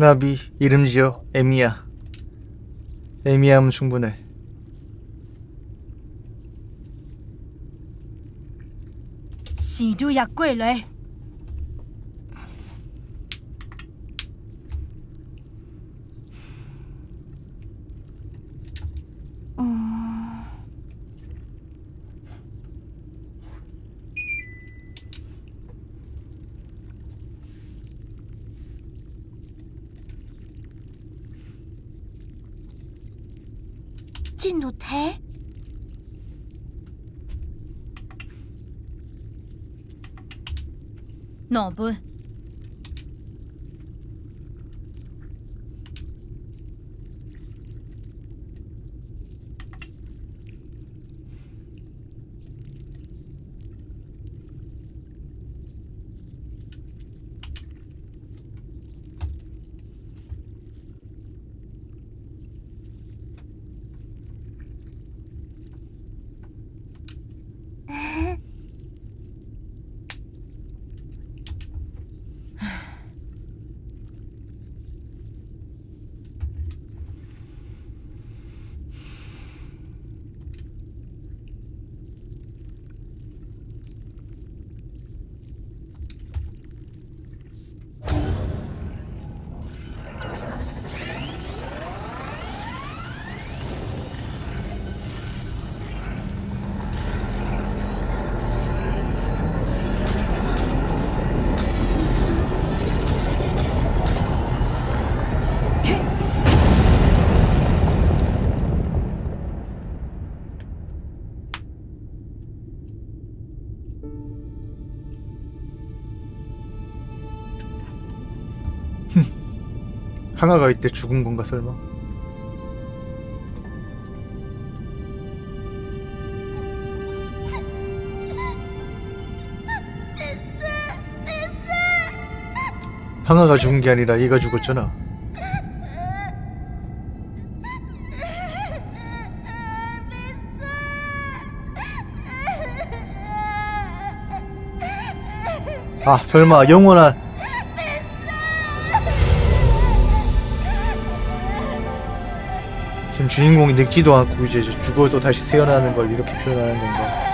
나비 이름 지어 에미야. 에미야 하면 충분해. 시두 약괴래 너 분 하나가 이때 죽은 건가 설마? 항아가 죽은 게 아니라 얘가 죽었잖아. 아 설마 영원한 주인공이 늙지도 않고 이제 죽어도 다시 태어나는 걸 이렇게 표현하는 건가?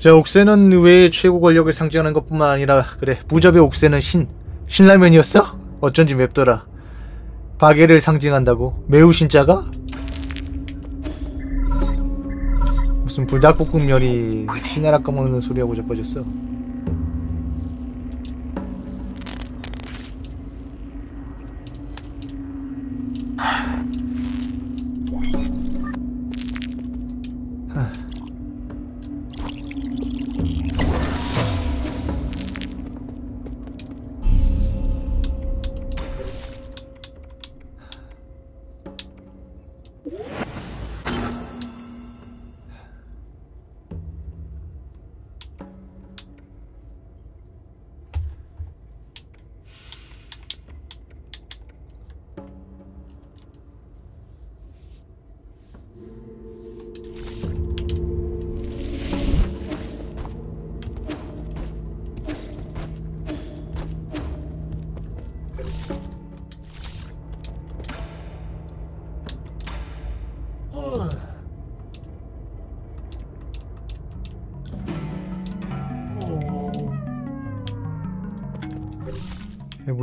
자, 옥새는 의외의 최고 권력을 상징하는 것뿐만 아니라 그래 무접의 옥새는 신 신라면이었어? 어쩐지 맵더라. 박애를 상징한다고? 매우 신자가? 무슨 불닭볶음면이 시나라 까먹는 소리하고 자빠졌어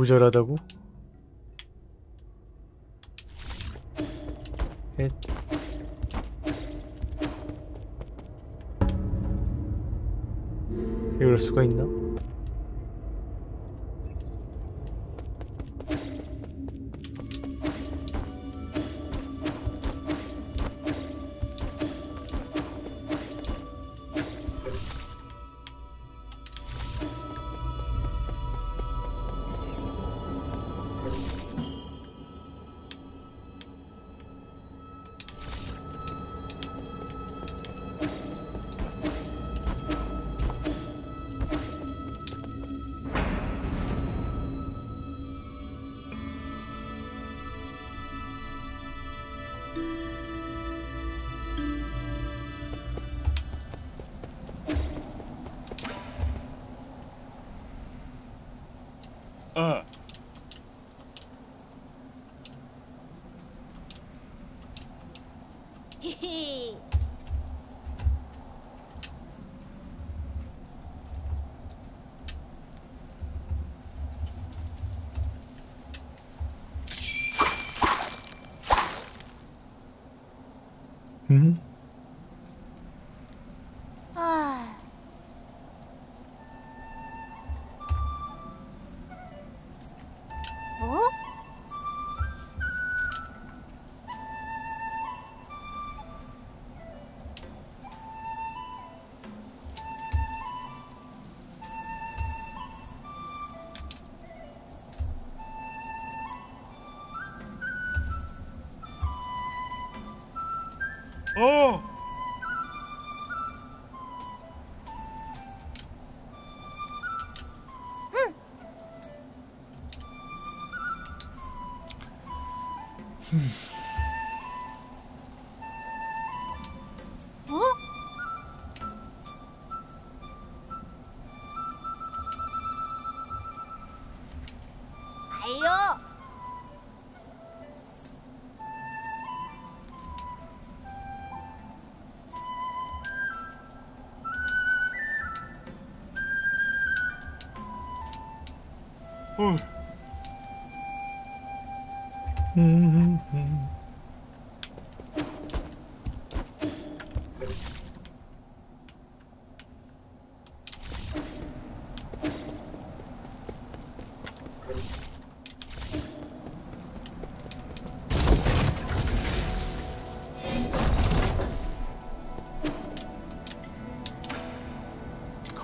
모자라다고?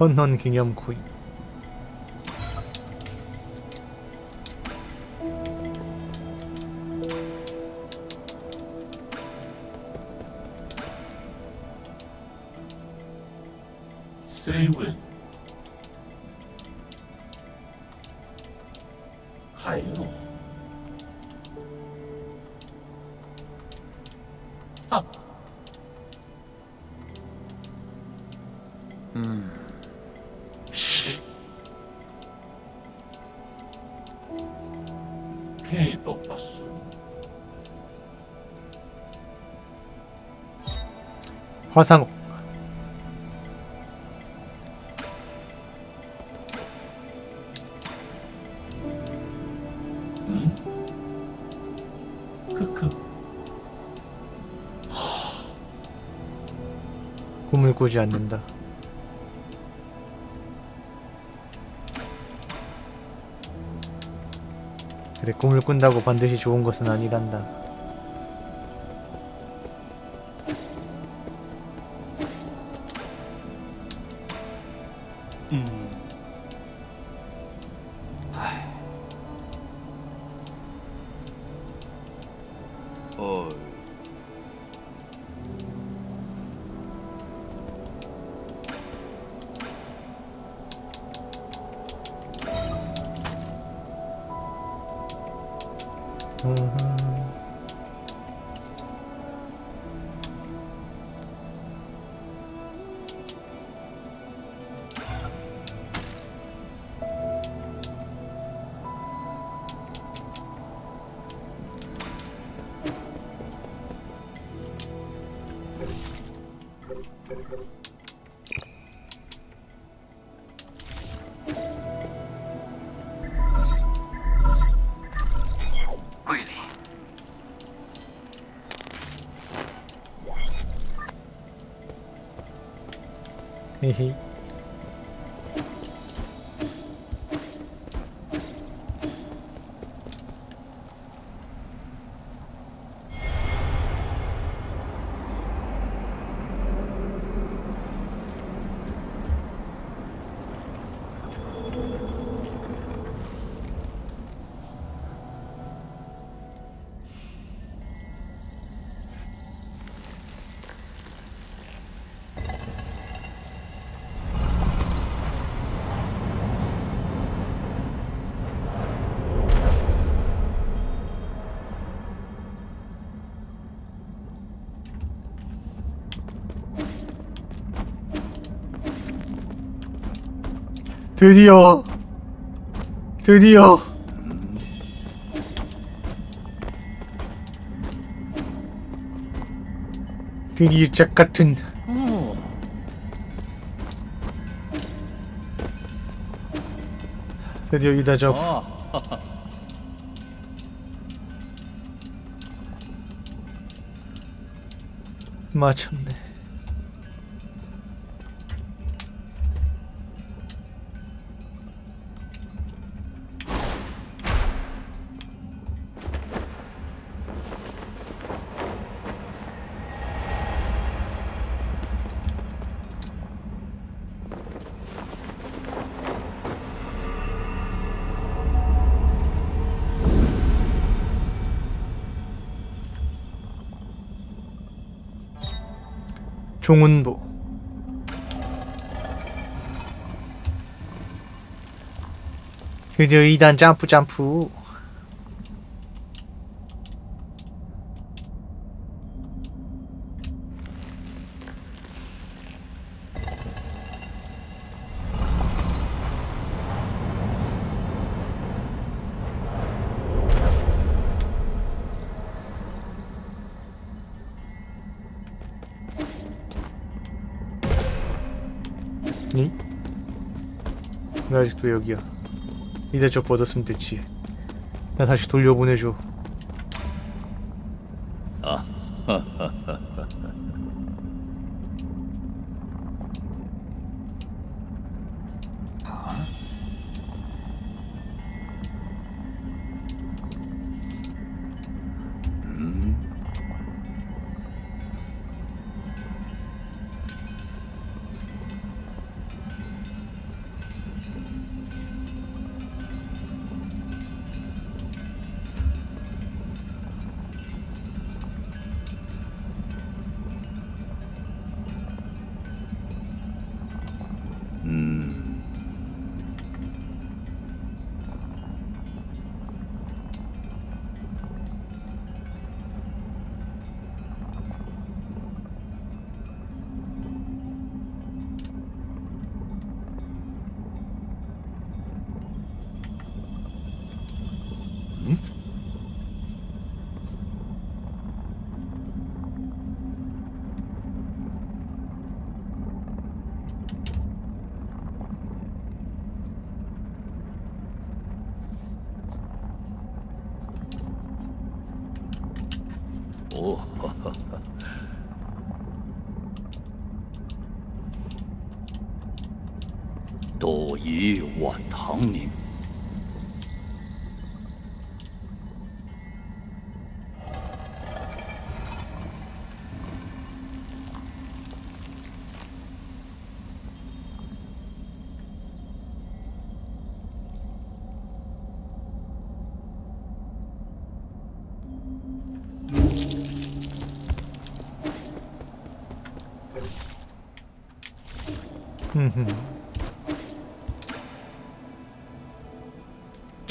컨넌 기념 코인 음. 괜히 떠봤어. 화상 그, 그. 꿈을 꾸지 않는다. 그래 꿈을 꾼다고 반드시 좋은 것은 아니란다. 드디어. 드디어. 드디어 짝 같은. 드디어 이다접. 마쳤 네 종운부 드디어 2단 점프 점프 여기야. 이제 저 얻었으면 됐지. 나 다시 돌려보내줘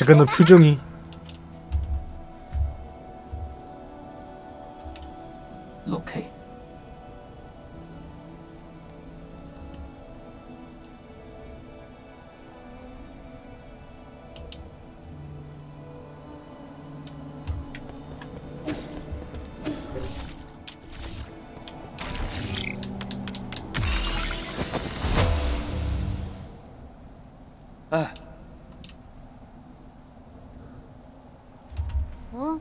잠깐 너 표정이 어?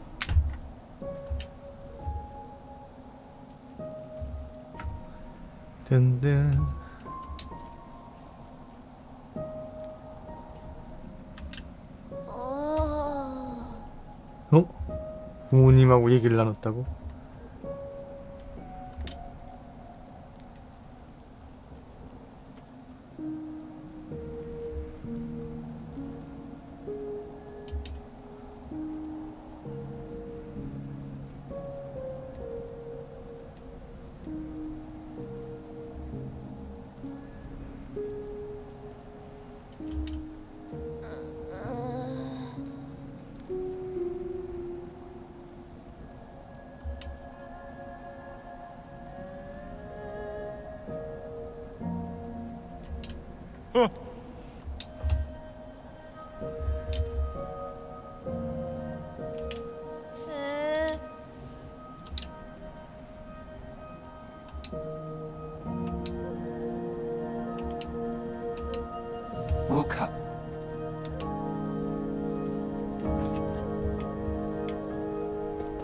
든든 어... 어? 부모님하고 얘기를 나눴다고?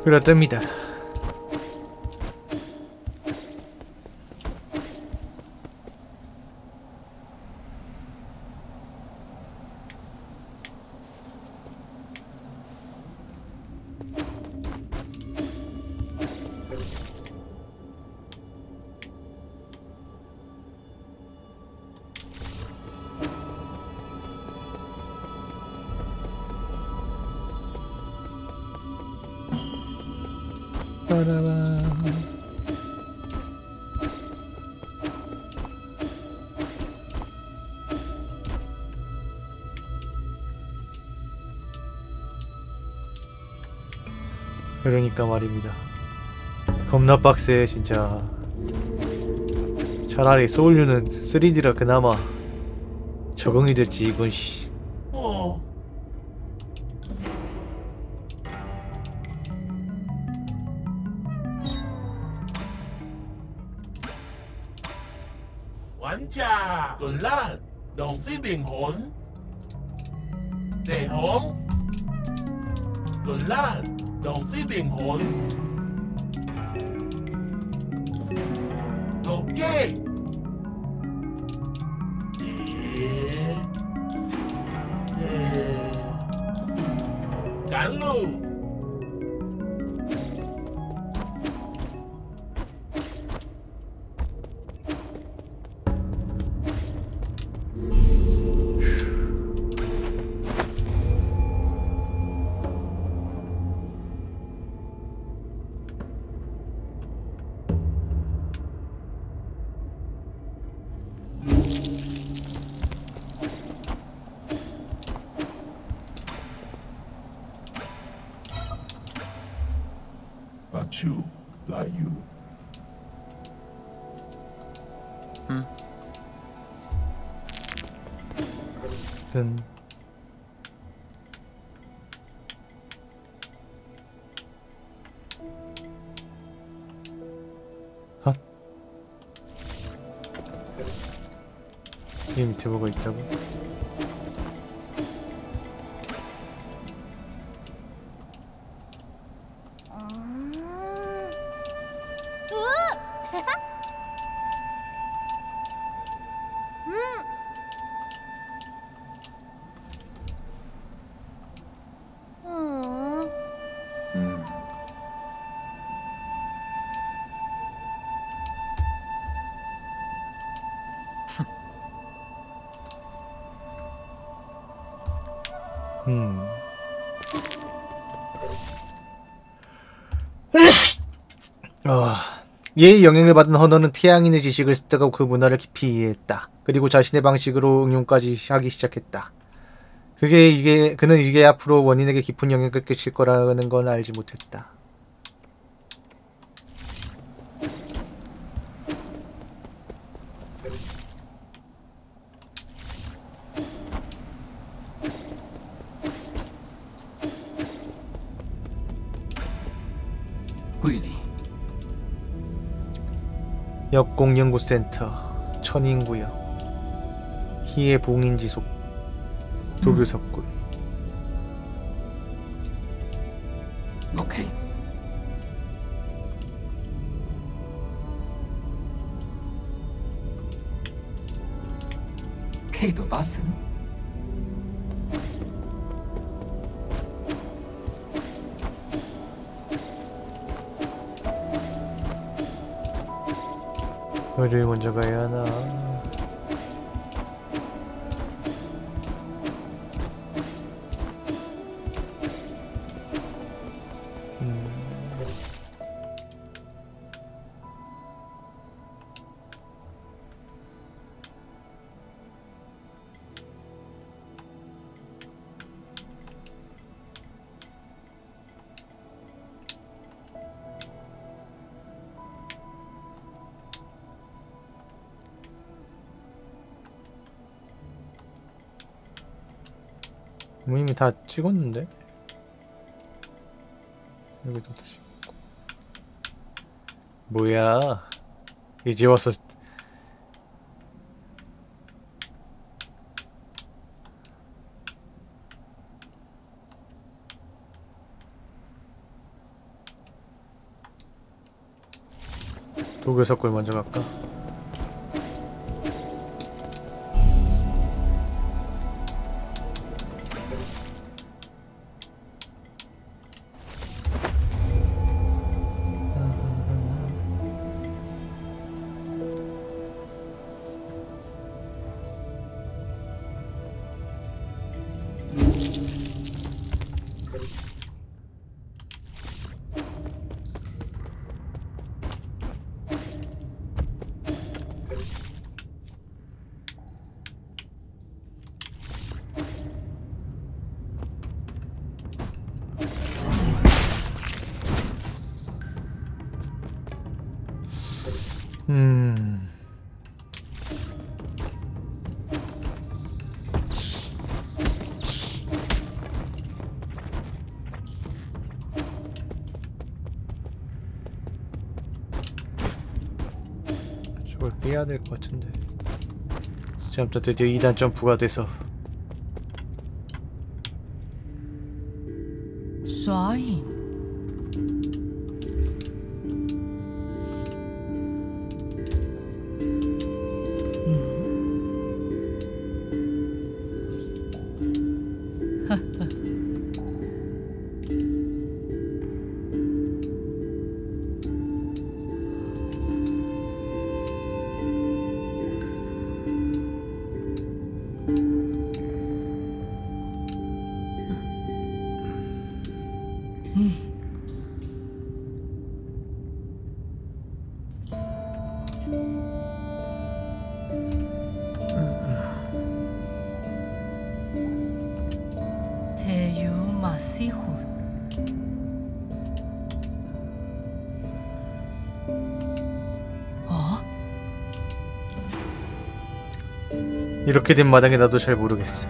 그렇답니 겁나 빡세 진짜. 차라리 소울류는 3D라 그나마 적응이 됐지 이건 씨. 예의 영향을 받은 헌어는 태양인의 지식을 습득하고 그 문화를 깊이 이해했다. 그리고 자신의 방식으로 응용까지 하기 시작했다. 그게 이게 그는 이게 앞으로 원인에게 깊은 영향을 끼칠 거라는 건 알지 못했다. 역공연구센터 천인구역 희의 봉인지속 도교석굴 로케이 K도 봤음? 어디를 먼저 가야 하나 찍었는데 여기도 찍고. 뭐야 이제 와서 도교석굴 먼저 갈까? 빼야 될 것 같은데. 자, 아무튼 드디어 2단 점프가 돼서 이렇게 된 마당에 나도 잘 모르겠어.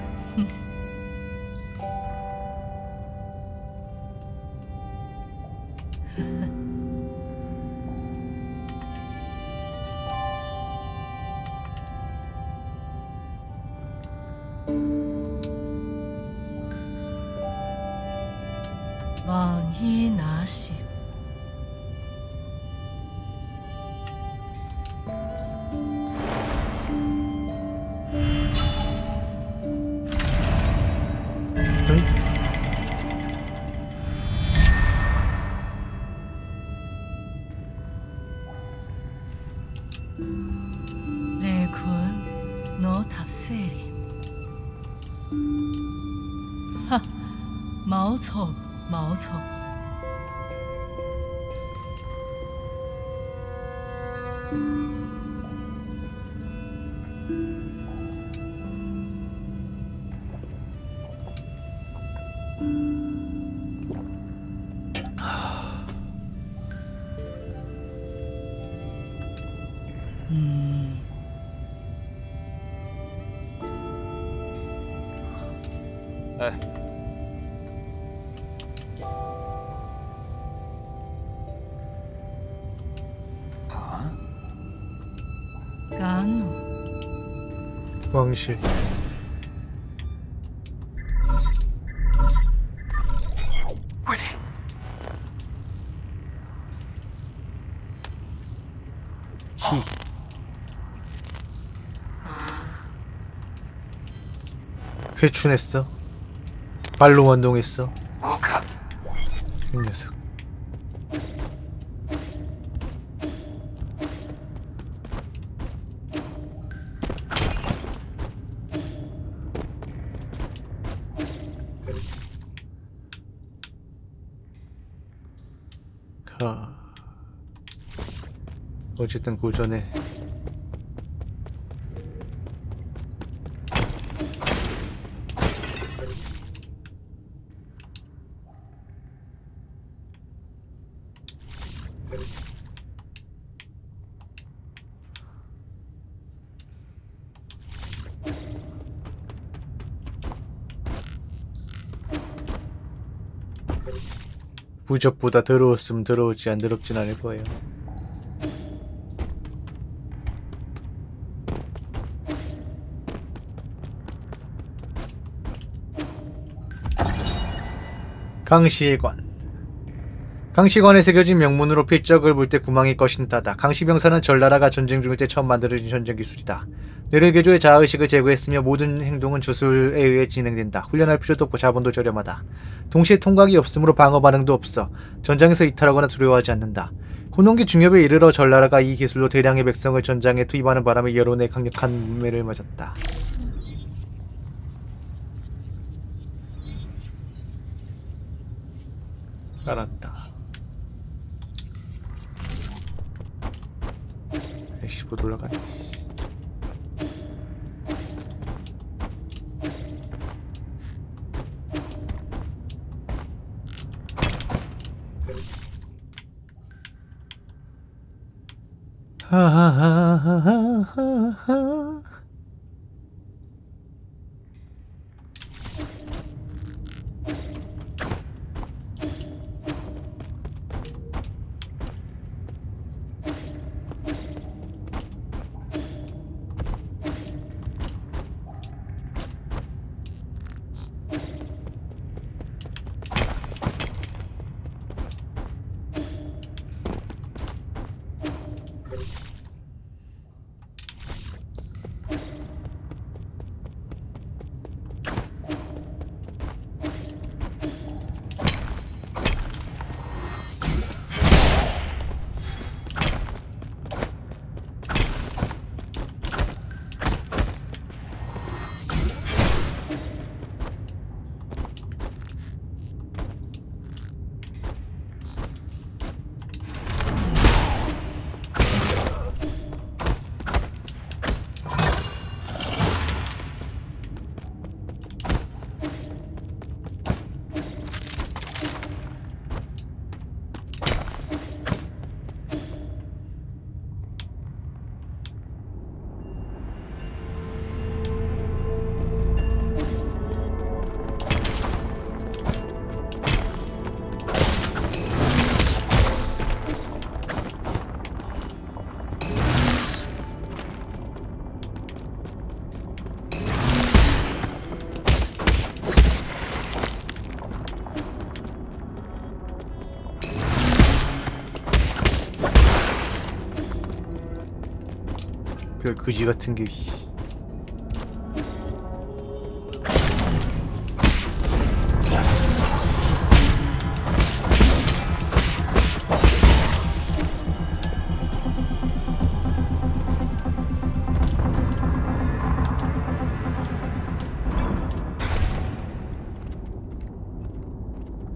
왕실. 히. 회춘했어. 발로 원동했어. 어쨌든 고전에 부적보다 더러웠으면 더러웠지 안 더럽진 않을 거예요. 강시의 관 강시관에 새겨진 명문으로 필적을 볼 때 구망이 꺼신다다. 강시병사는 전나라가 전쟁 중일 때 처음 만들어진 전쟁 기술이다. 뇌를 개조의 자의식을 제거했으며 모든 행동은 주술에 의해 진행된다. 훈련할 필요도 없고 자본도 저렴하다. 동시에 통각이 없으므로 방어 반응도 없어. 전장에서 이탈하거나 두려워하지 않는다. 혼홍기 중엽에 이르러 전나라가 이 기술로 대량의 백성을 전장에 투입하는 바람에 여론의 강력한 문매를 맞았다. 그지 같은 게. 씨.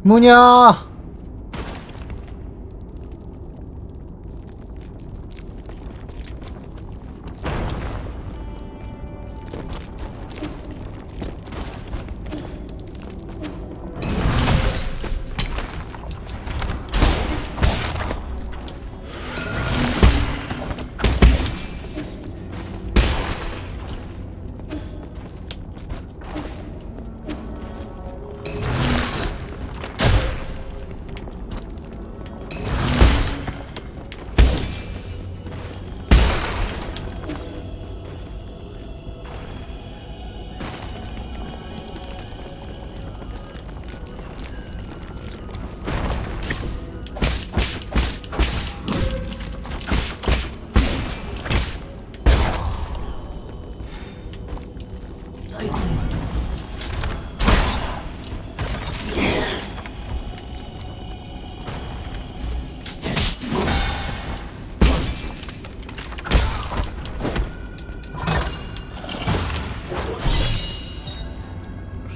뭐냐?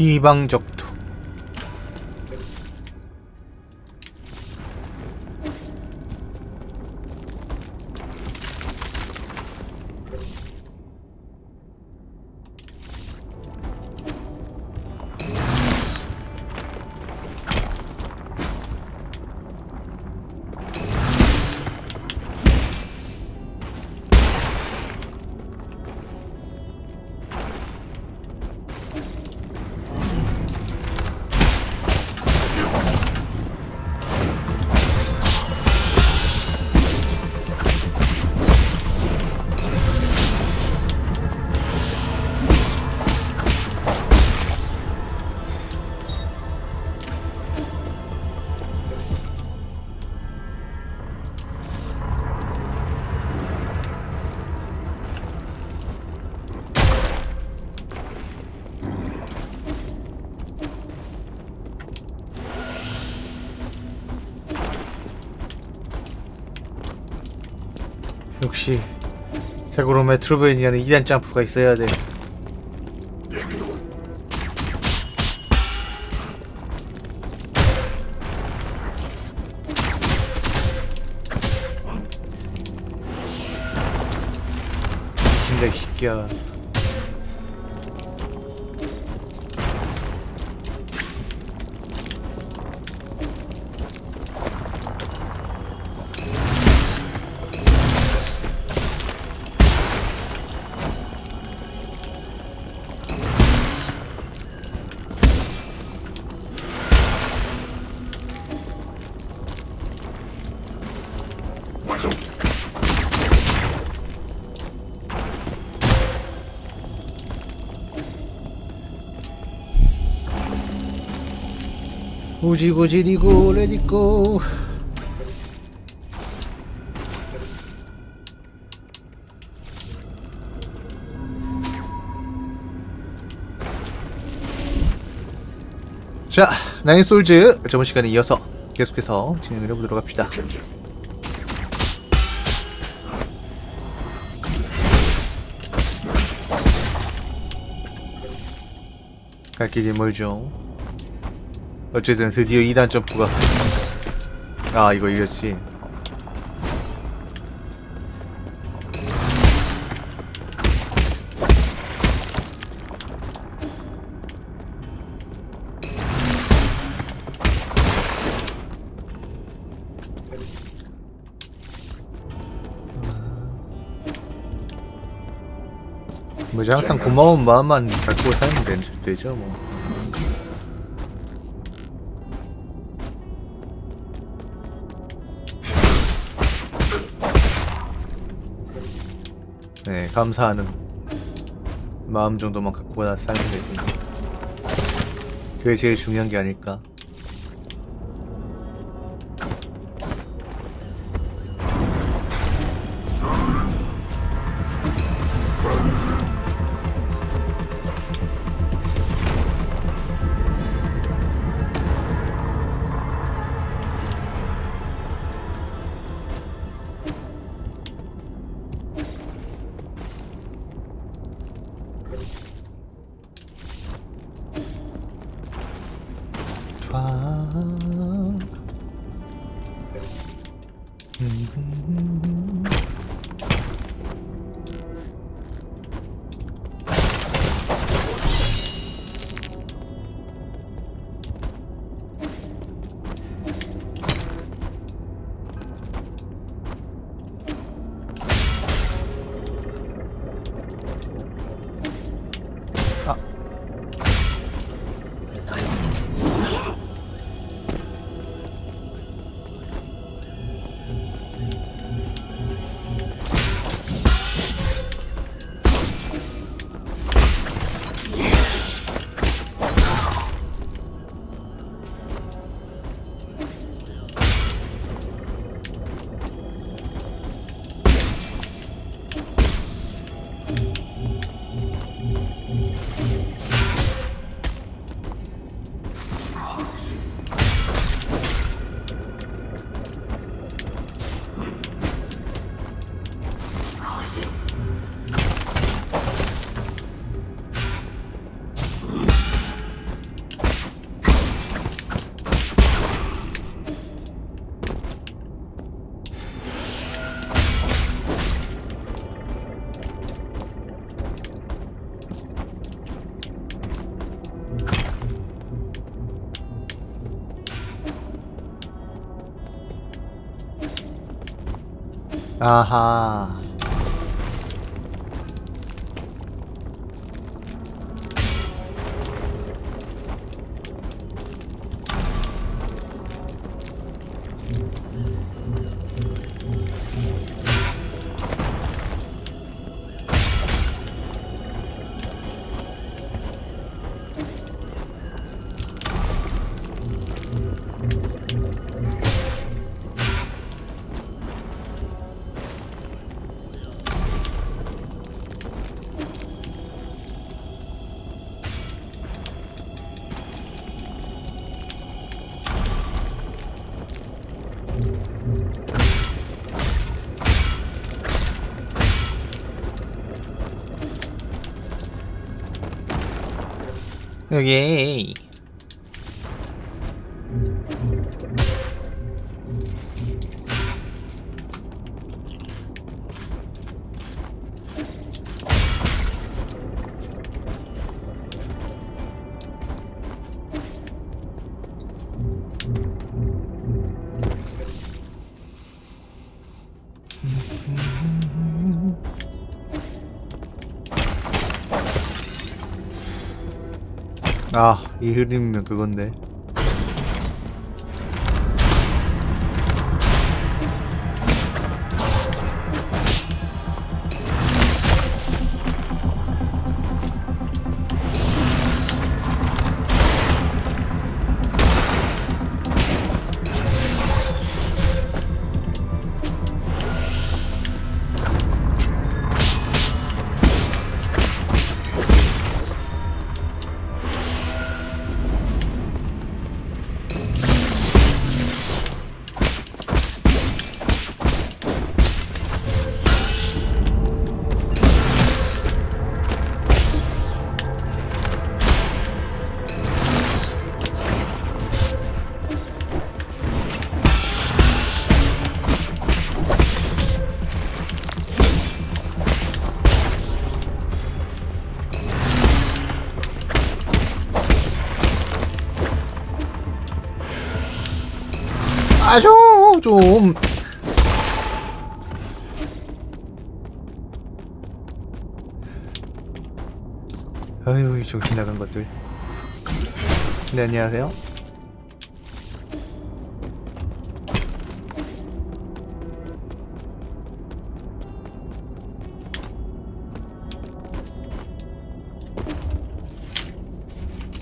귀방적 자고로 메 트로베니아는 2단 점프가 있어야 돼. 오지고지리고 레디고. 자 나인 솔즈 저번 시간에 이어서 계속해서 진행을 해보도록 합시다. 갈 길이 멀죠 어쨌든 드디어 2단 점프가. 아 이거 이겼지. 뭐지 항상 고마운 마음만 갖고 살면 되- 되죠 뭐 감사하는 마음 정도만 갖고 나 살면 되지. 그게 제일 중요한 게 아닐까. 아 여기. 흐름이면 그건데. 정신 나간 것들. 네, 안녕하세요.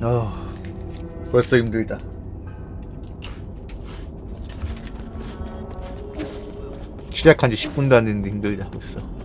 아, 벌써 힘들다. 시작한 지 10분도 안 됐는데 힘들다 벌써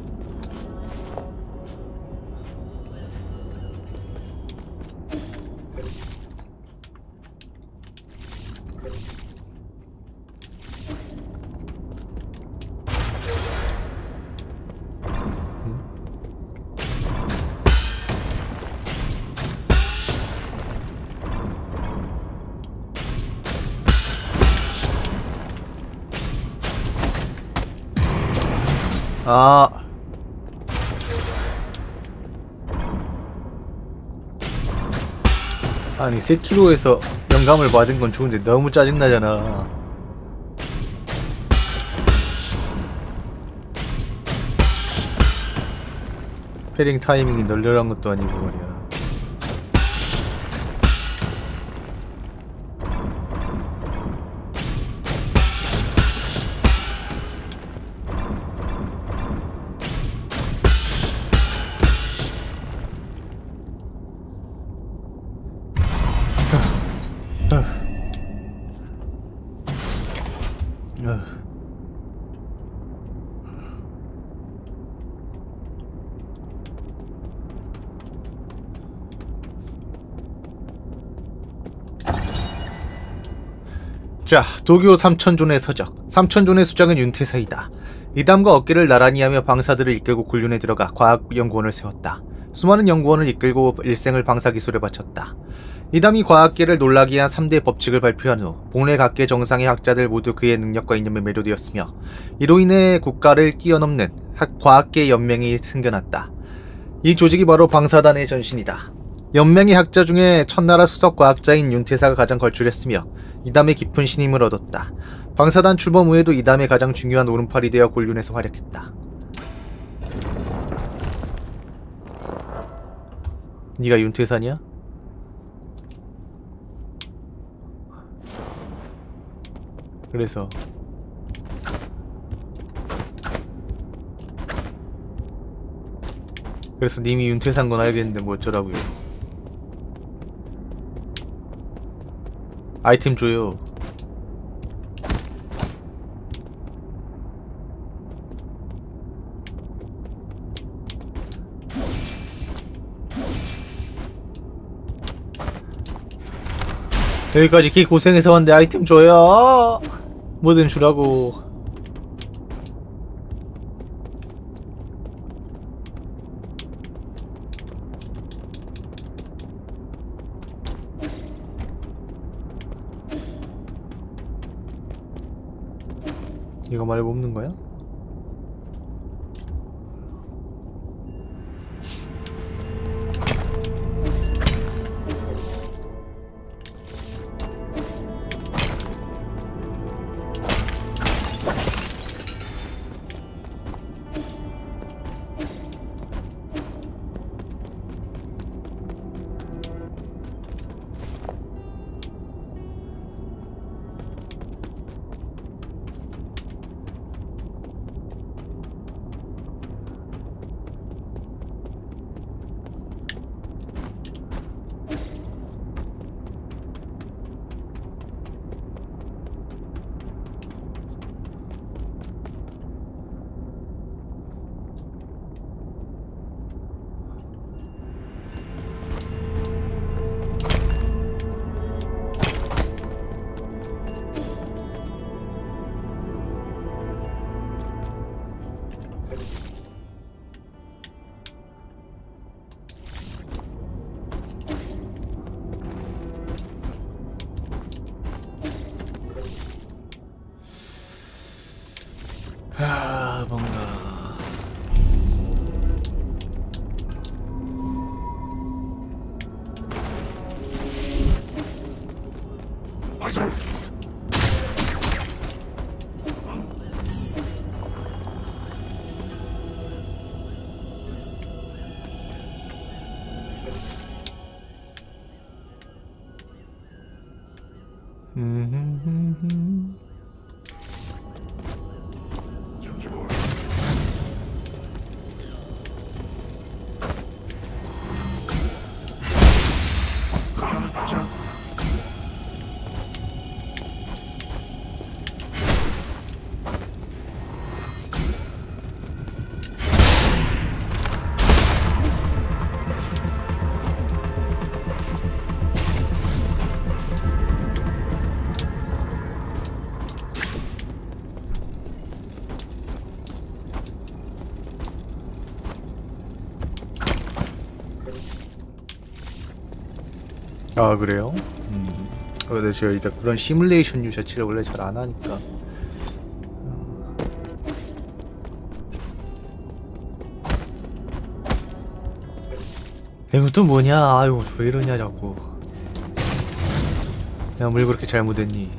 세키로에서 영감을 받은 건 좋은데 너무 짜증나잖아. 패링 타이밍이 널널한 것도 아니고 자, 도교 삼천존의 서적. 삼천존의 수장은 윤태사이다. 이담과 어깨를 나란히 하며 방사들을 이끌고 군륜에 들어가 과학연구원을 세웠다. 수많은 연구원을 이끌고 일생을 방사기술에 바쳤다. 이담이 과학계를 놀라게 한 3대 법칙을 발표한 후 국내 각계 정상의 학자들 모두 그의 능력과 이념에 매료되었으며 이로 인해 국가를 뛰어넘는 학 과학계 연맹이 생겨났다. 이 조직이 바로 방사단의 전신이다. 연맹의 학자 중에 첫나라 수석 과학자인 윤태사가 가장 걸출했으며 이담의 깊은 신임을 얻었다. 방사단 출범 후에도 이담의 가장 중요한 오른팔이 되어 곤륜에서 활약했다. 네가 윤태사냐? 그래서 그래서 님이 윤태산 건 알겠는데 뭐 어쩌라고요 아이템 줘요. 여기까지 기 고생해서 왔는데 아이템 줘요. 뭐든 주라고 말고 없는 거야? 아 그래요? 음. 그런데 제가 이제 그런 시뮬레이션 유 자체를 원래 잘 안 하니까. 음. 이거 또 뭐냐? 아유 왜 이러냐 자꾸. 내가 뭘 그렇게 잘못했니?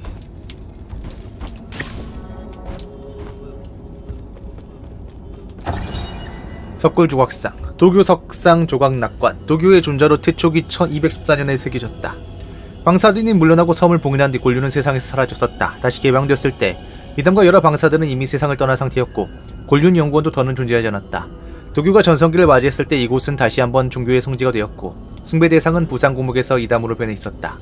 석굴 조각상. 도교 석상 조각 낙관 도교의 존재로 태초기 1214년에 새겨졌다. 방사들이 물러나고 섬을 봉인한 뒤 곤류는 세상에서 사라졌었다. 다시 개방되었을 때 이담과 여러 방사들은 이미 세상을 떠난 상태였고 곤륜 연구원도 더는 존재하지 않았다. 도교가 전성기를 맞이했을 때 이곳은 다시 한번 종교의 성지가 되었고 숭배 대상은 부산 고목에서 이담으로 변해 있었다.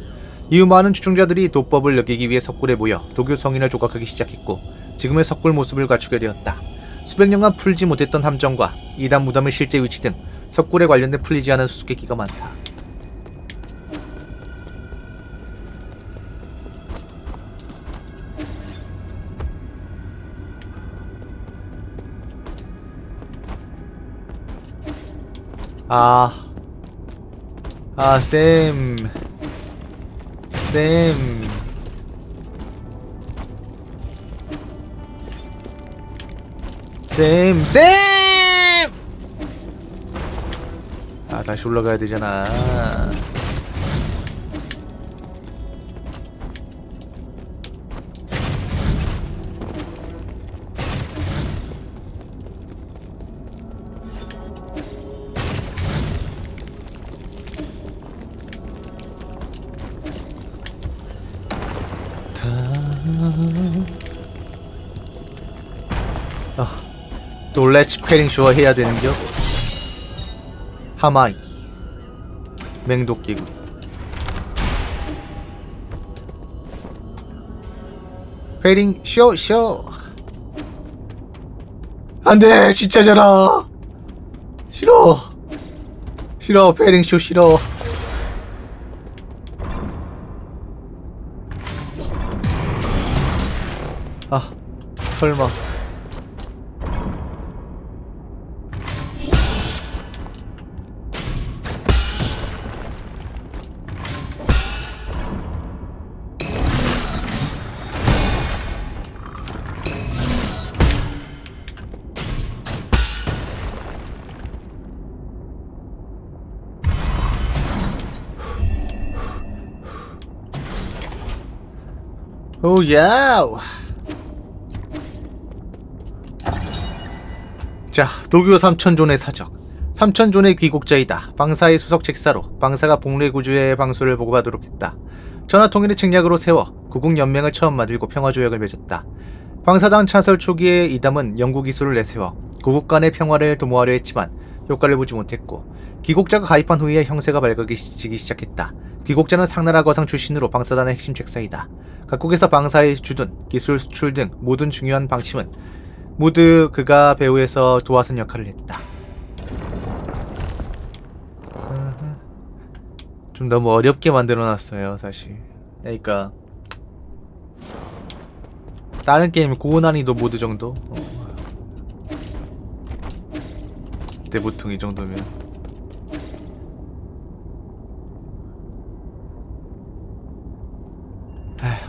이후 많은 추종자들이 도법을 느끼기 위해 석굴에 모여 도교 성인을 조각하기 시작했고 지금의 석굴 모습을 갖추게 되었다. 수백 년간 풀지 못했던 함정과 이단 무덤의 실제 위치 등 석굴에 관련된 풀리지 않은 수수께끼가 많다. 아, 아, 쌤, 쌤. 쌤, 쌤! 아, 다시 올라가야 되잖아. 아, 또 렛츠 패링 쇼어 해야 되는겨? 하마이. 맹독기구 패링 쇼쇼. 안돼 진짜잖아. 싫어. 싫어 패링 쇼 싫어. 아 설마 야 자 도교 삼천존의 사적. 삼천존의 귀국자이다. 방사의 수석 책사로 방사가 복례구주의 방수를 보고받도록 했다. 전하통일의 책략으로 세워 구국 연맹을 처음 만들고 평화 조약을 맺었다. 방사당 차설 초기에 이담은 연구기술을 내세워 구국 간의 평화를 도모하려 했지만 효과를 보지 못했고 귀국자가 가입한 후에 형세가 밝아지기 시작했다 귀국자는 상나라 거상 출신으로 방사단의 핵심 책사이다 각국에서 방사에 주둔 기술 수출 등 모든 중요한 방침은 모두 그가 배후에서 도와선 역할을 했다. 좀 너무 어렵게 만들어놨어요, 사실. 그러니까 다른 게임 고난이도 모드 정도. 어. 그때 보통 이 정도면.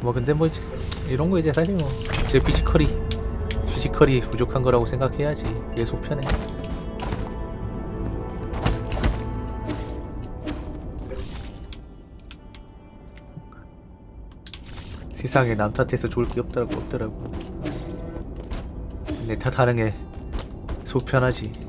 뭐 근데 뭐 이런 거 이제 사실 뭐제 피지컬이 피지컬이 부족한 거라고 생각해야지. 내 속편에. 세상에 남 탓해서 좋을 게 없더라고 없더라고. 내 탓하는 게 속편하지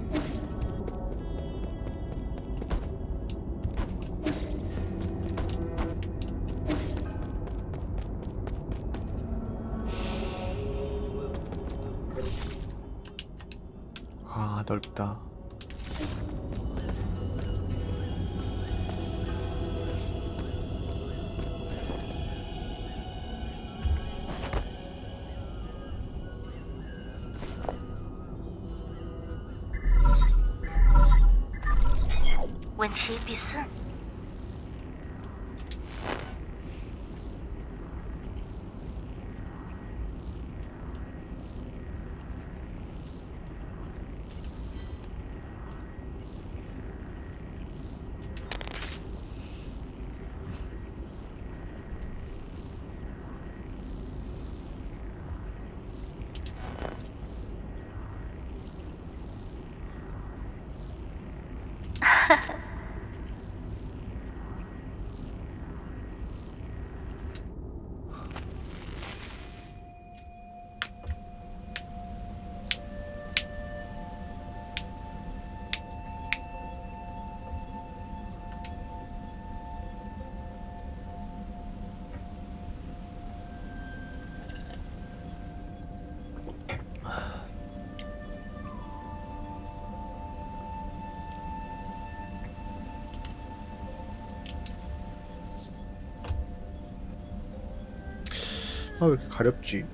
가렵지?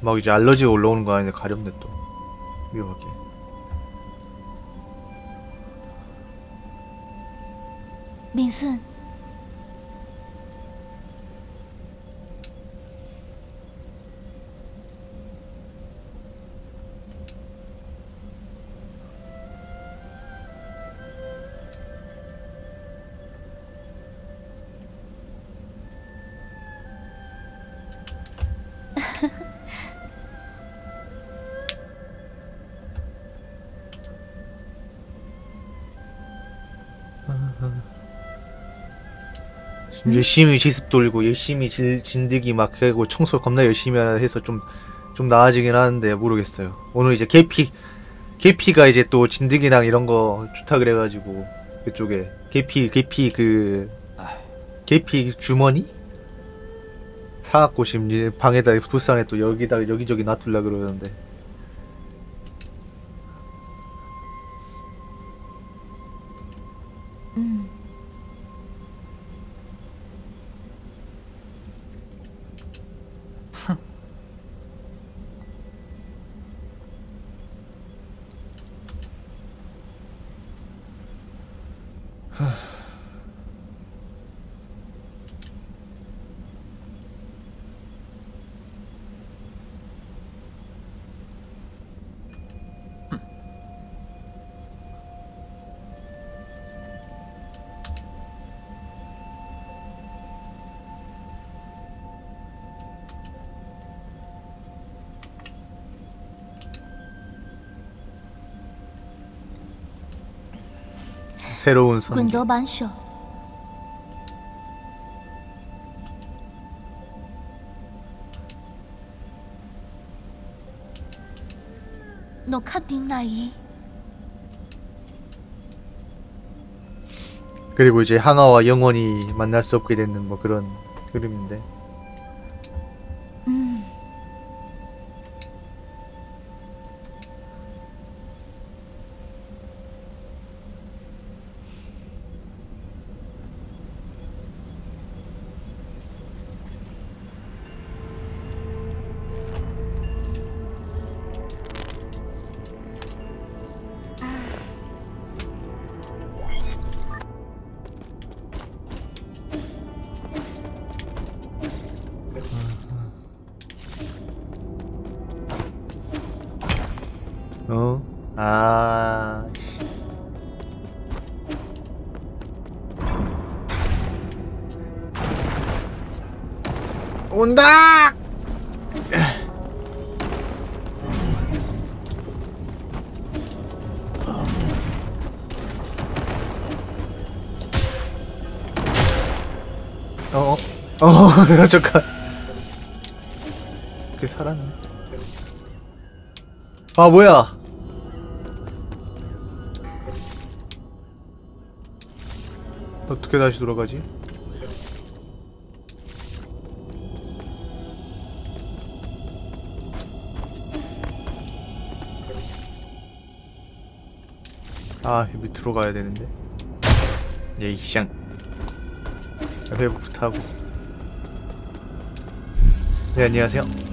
막 이제 알러지가 올라오는 거 아닌데 가렵네 또. 위험하게. 敏顺， 열심히 지습 돌리고 열심히 질, 진드기 막 하고 청소 겁나 열심히 해서 좀 좀 나아지긴 하는데 모르겠어요. 오늘 이제 계피 계피가 이제 또 진드기랑 이런 거 좋다 그래가지고 그쪽에 계피 계피 그 계피 주머니 사갖고 지금 방에다 부산에 또 여기다 여기저기 놔둘라 그러는데 새로운 선교. 너카딘나이. 그리고 이제 하나와 영원히 만날 수 없게 되는 뭐 그런 그림인데. 잠깐 그 살았네. 아 뭐야? 어떻게 다시 돌아가지? 아 밑으로 가야 되는데. 예이 샹. 회복부터 하고 네 안녕하세요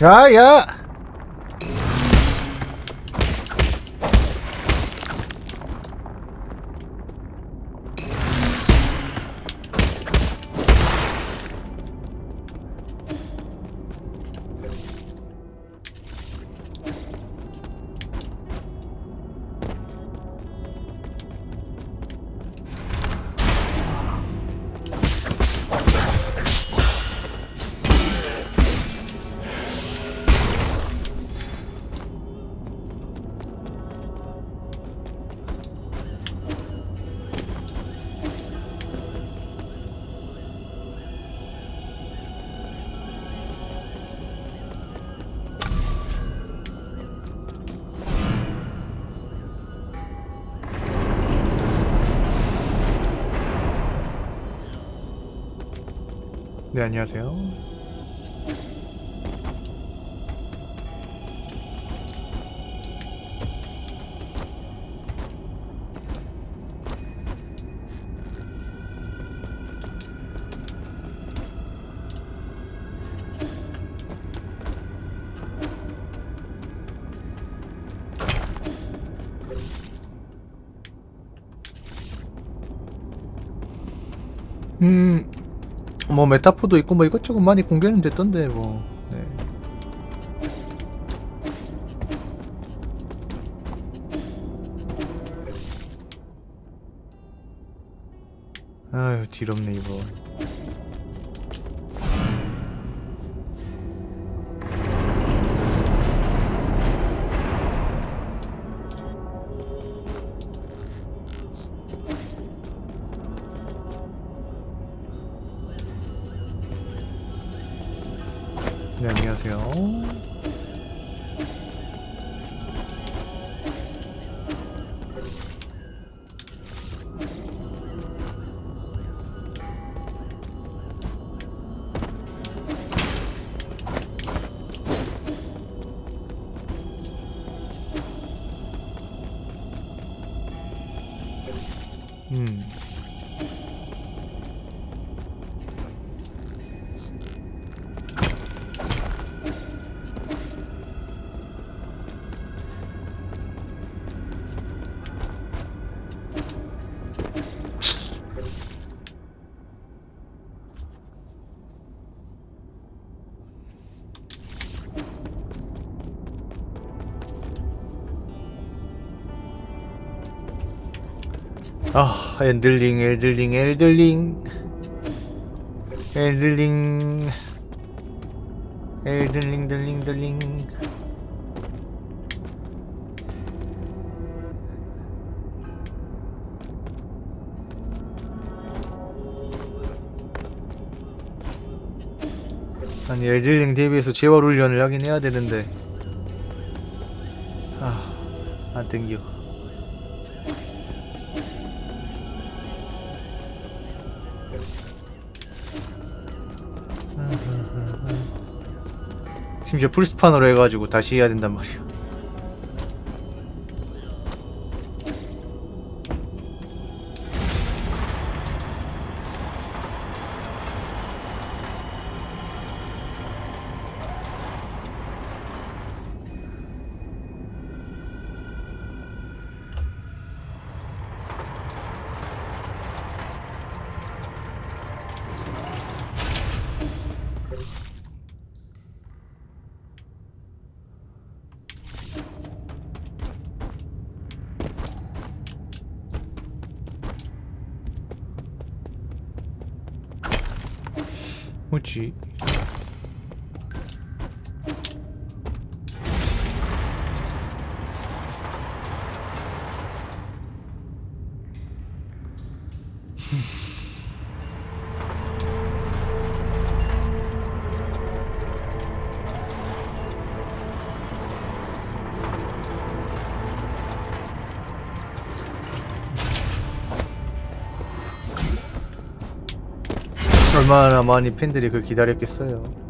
야야. 안녕하세요. 뭐 메타포도 있고 뭐 이것저것 많이 공개는 됐던데 뭐. 네. 아유 뒤럽네 이거. 엘든링, 엘든링, 엘든링. 엘든링. 엘든링, 든링, 든링. 아니, 엘든링 대비해서 재활 훈련을 하긴 해야 되는데. 아, 안 땡겨. 심지어 풀스판으로 해가지고 다시 해야 된단 말이야. 뭐지? 얼마나 많이 팬들이 그걸 기다렸겠어요.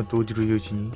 건 또 어디로 이어지니?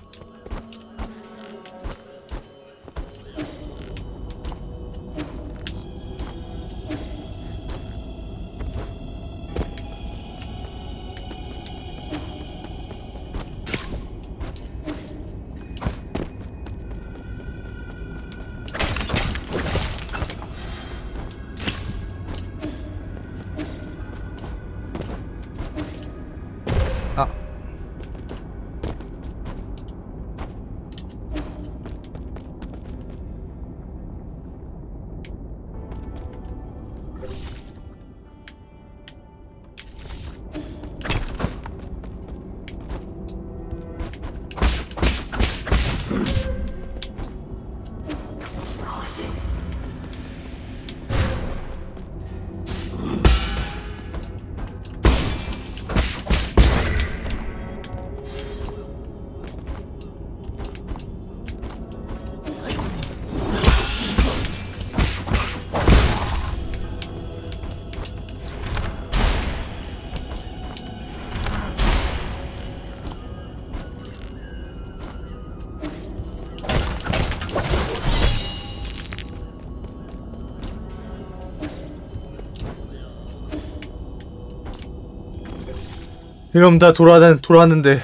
이러면 다 돌아다, 돌아왔는데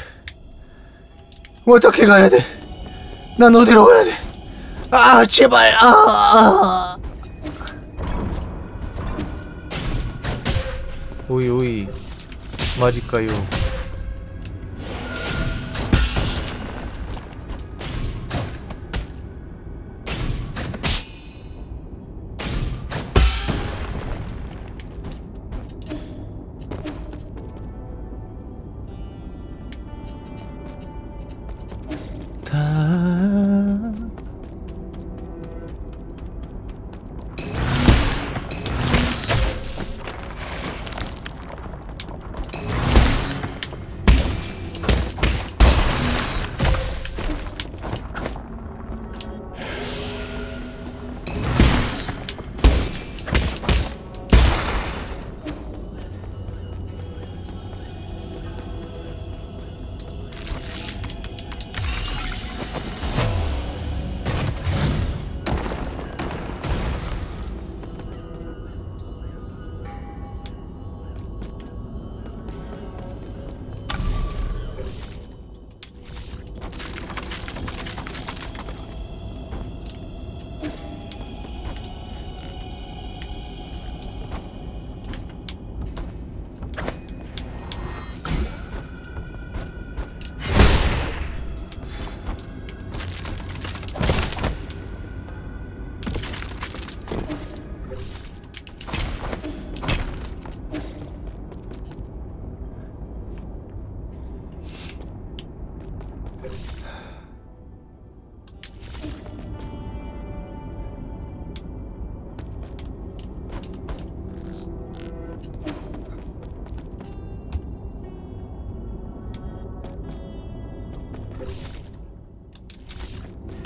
어떻게 가야 돼? 난 어디로 가야 돼? 아 제발 아, 아. 오이 오이 맞을까요?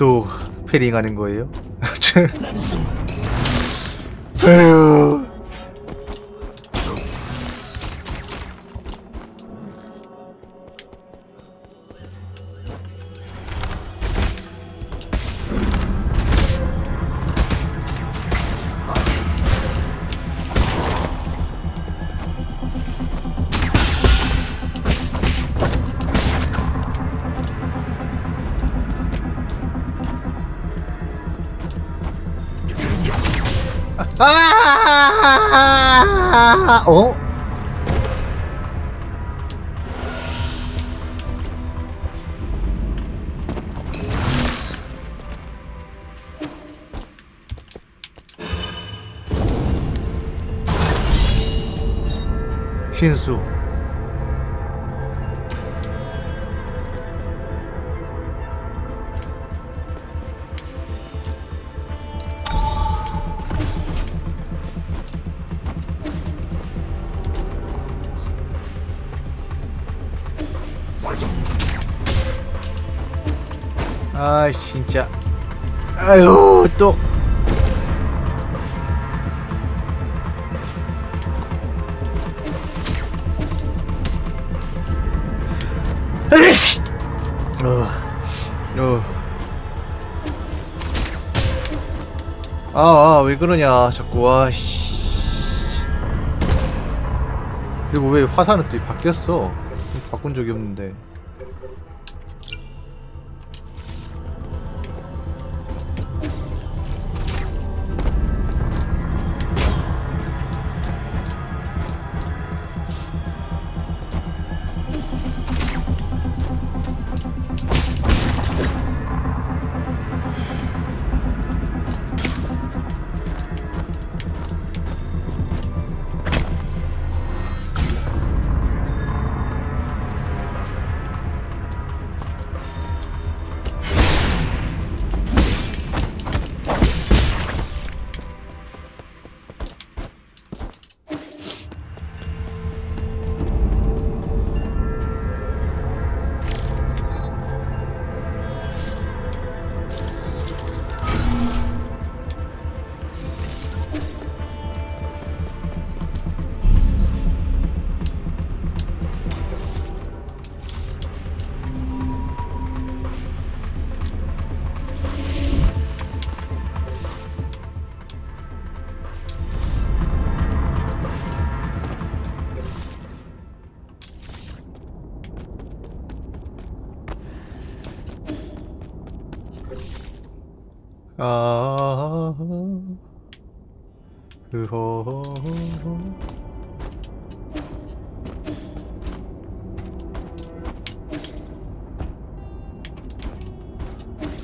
또 패링하는 거예요? 에휴. 왜 그러냐, 자꾸, 아, 씨. 그리고 왜 화살은 또 바뀌었어? 바꾼 적이 없는데. 아, 으허.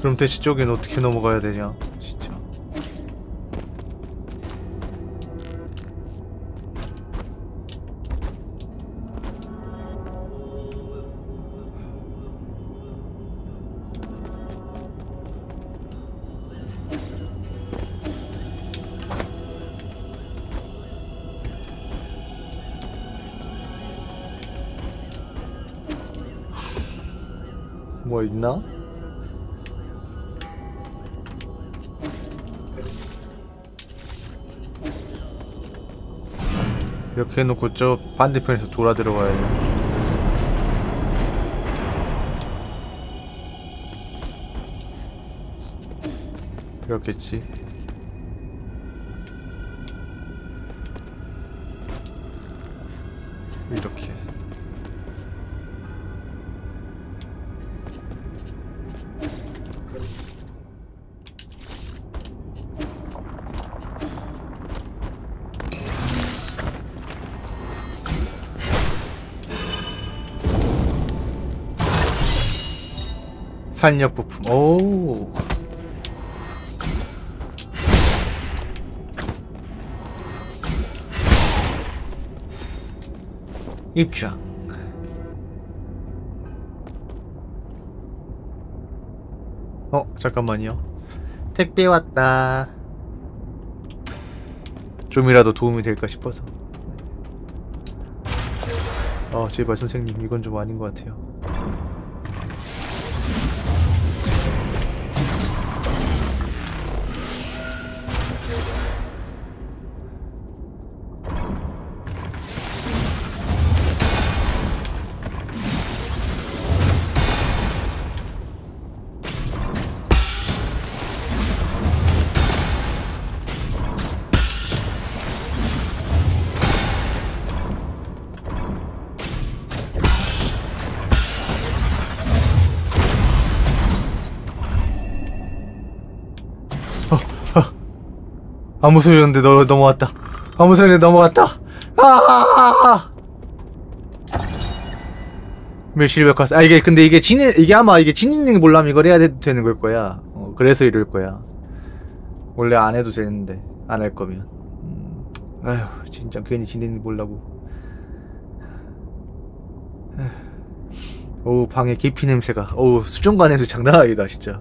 그럼 대시 쪽엔 어떻게 넘어가야 되냐? 뭐 있나? 이렇게 해놓고 저 반대편에서 돌아 들어가야 돼. 그렇겠지. 산력 부품. 오. 입장. 어, 잠깐만요. 택배 왔다. 좀이라도 도움이 될까 싶어서. 어, 제발 선생님, 이건 좀 아닌 것 같아 아무 소리 없는데 너 넘어왔다. 아무 소리 없는데 넘어갔다. 아! 밀실백 화살. 아 이게 근데 이게 진인 이게 아마 이게 진인이 몰라면 이걸 해야 되, 되는 걸 거야. 어, 그래서 이럴 거야. 원래 안 해도 되는데 안 할 거면. 음, 아휴 진짜 괜히 진인이 몰라고. 어우 방에 계피 냄새가. 어우 수정관 냄새 장난 아니다 진짜.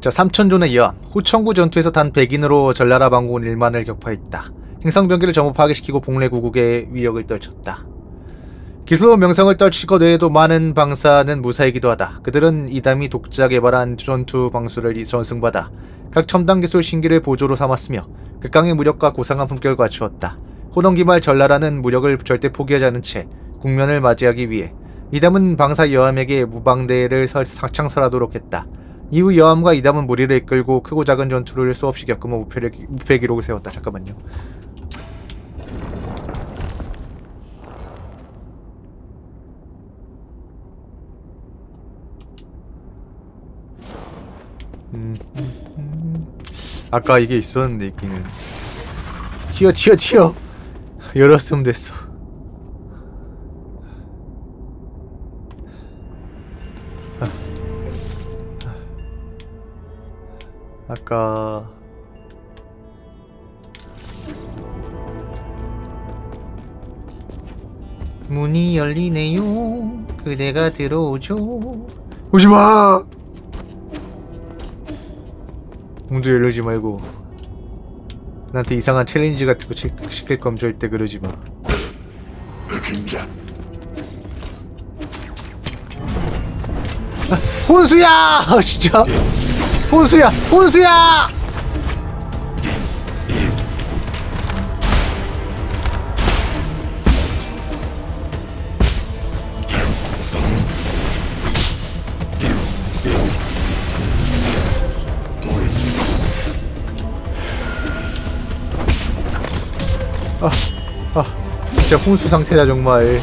자, 삼천존의 여암. 후천구 전투에서 단 100인으로 전라라 방군 1만을 격파했다. 행성병기를 전부 파괴시키고 복례구국의 위력을 떨쳤다. 기수 명성을 떨치고 외에도 많은 방사는 무사이기도 하다. 그들은 이담이 독자 개발한 전투 방수를 전승받아 각 첨단 기술 신기를 보조로 삼았으며 극강의 무력과 고상한 품격을 갖추었다. 호동기말 전라라는 무력을 절대 포기하지 않은 채 국면을 맞이하기 위해 이담은 방사 여암에게 무방대를 설- 창설하도록 했다. 이후 여암과 이담은 무리를 이끌고 크고 작은 전투를 수없이 겪으며 무패를, 무패 기록을 세웠다. 잠깐만요. 음. 아까 이게 있었는데 있기는 튀어 튀어 튀어 열었으면 됐어 아까 문이 열리네요. 그대가 들어오죠. 오지마. 문도 열리지 말고 나한테 이상한 챌린지 같은 거 시- 시킬 거면 절대 그러지 마. 백인자 혼수야! 아, 진짜. 혼수야! 혼수야! 아, 아, 진짜 혼수 상태다 정말.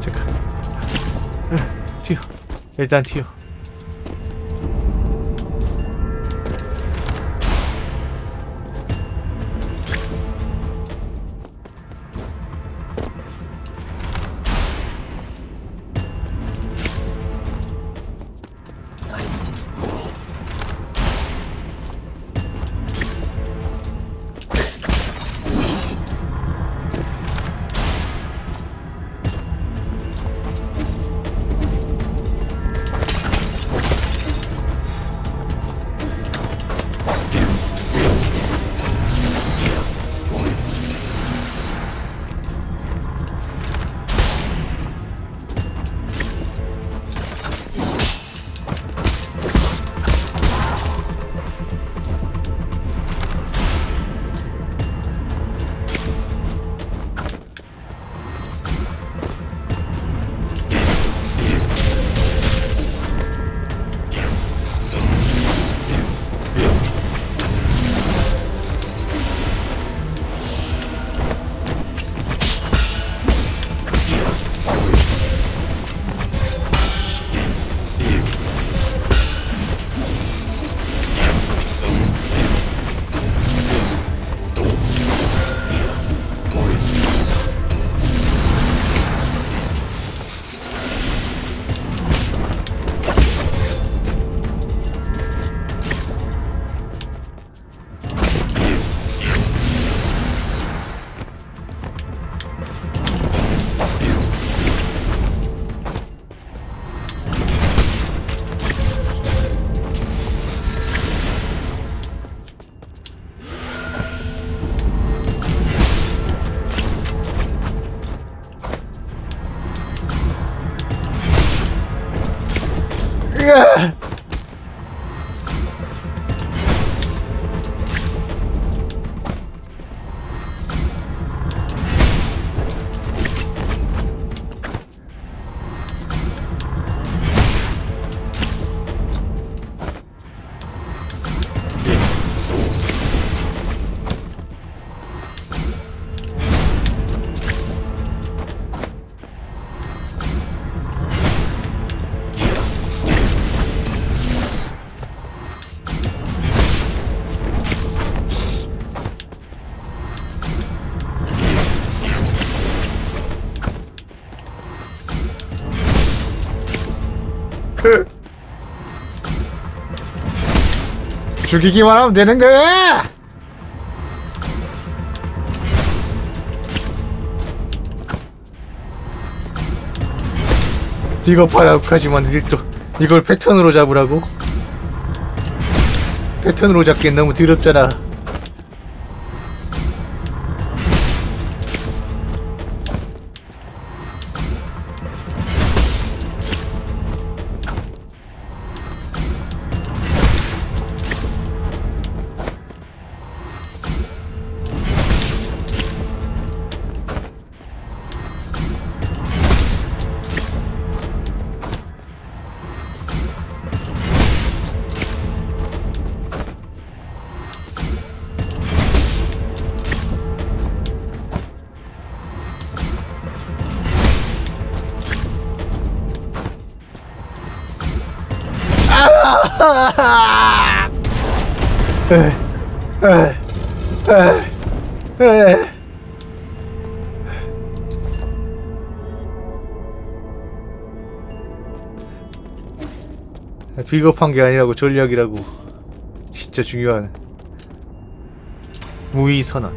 잠깐. 튀어. 일단 튀어. 죽이기만 하면 되는 거야! 비겁하다고 하지만 이또 이걸 패턴으로 잡으라고? 패턴으로 잡기엔 너무 더럽잖아. 비겁한 게 아니라고 전략이라고. 진짜 중요한 무의 선언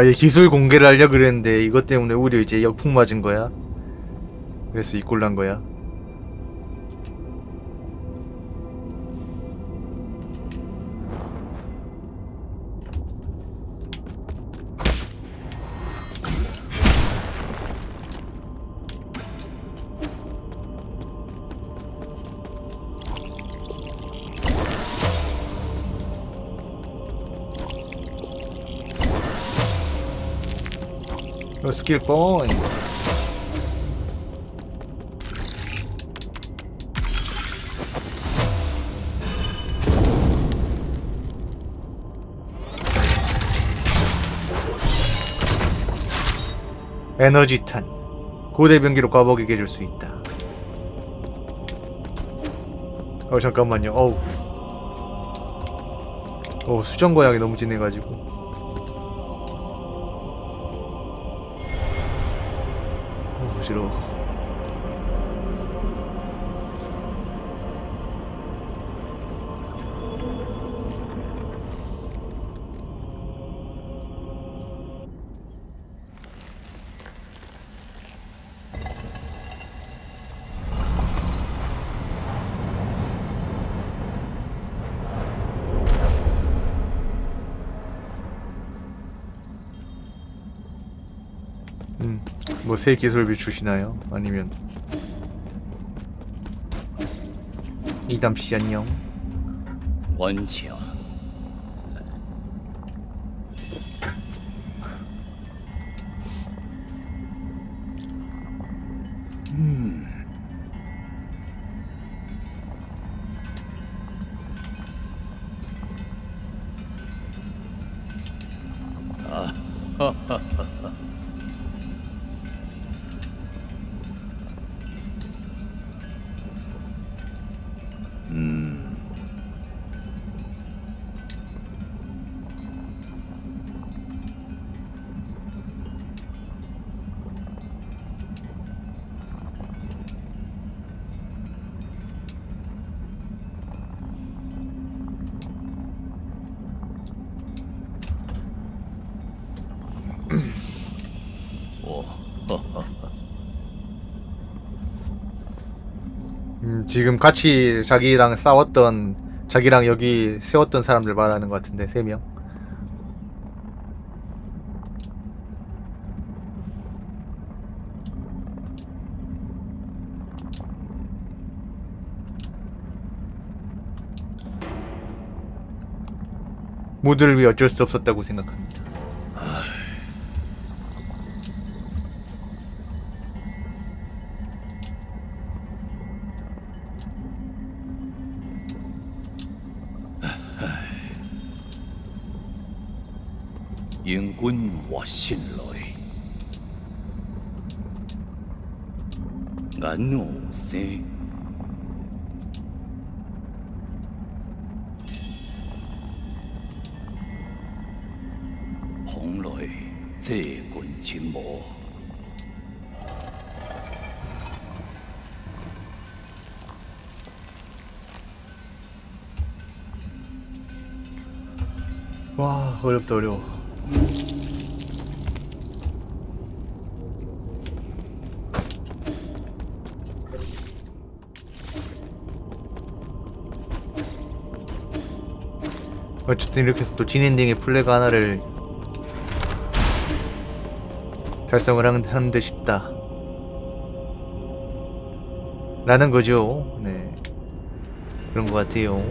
아, 얘 기술 공개를 하려고 그랬는데 이것 때문에 오히려 이제 역풍 맞은 거야. 그래서 이꼴 난 거야. 어, 스킬 포인트. 에너지 탄. 고대 병기로 과복이게 해줄 수 있다. 어 잠깐만요. 어우. 어 수정 고양이 너무 진해가지고. 음, 뭐 새 기술비 주시나요? 아니면 이담 씨 안녕. 원치어. 지금 같이 자기랑 싸웠던 자기랑 여기 세웠던 사람들 말하는 것 같은데 세 명. 모두를 위해 어쩔 수 없었다고 생각합니다. 英軍或先來，眼我聲，蓬來這冠前磨。 와 어렵다 어려워. 어쨌든 이렇게 해서 또 진엔딩의 플래그 하나를 달성을 한, 한듯 싶다. 라는 거죠. 네. 그런 것 같아요.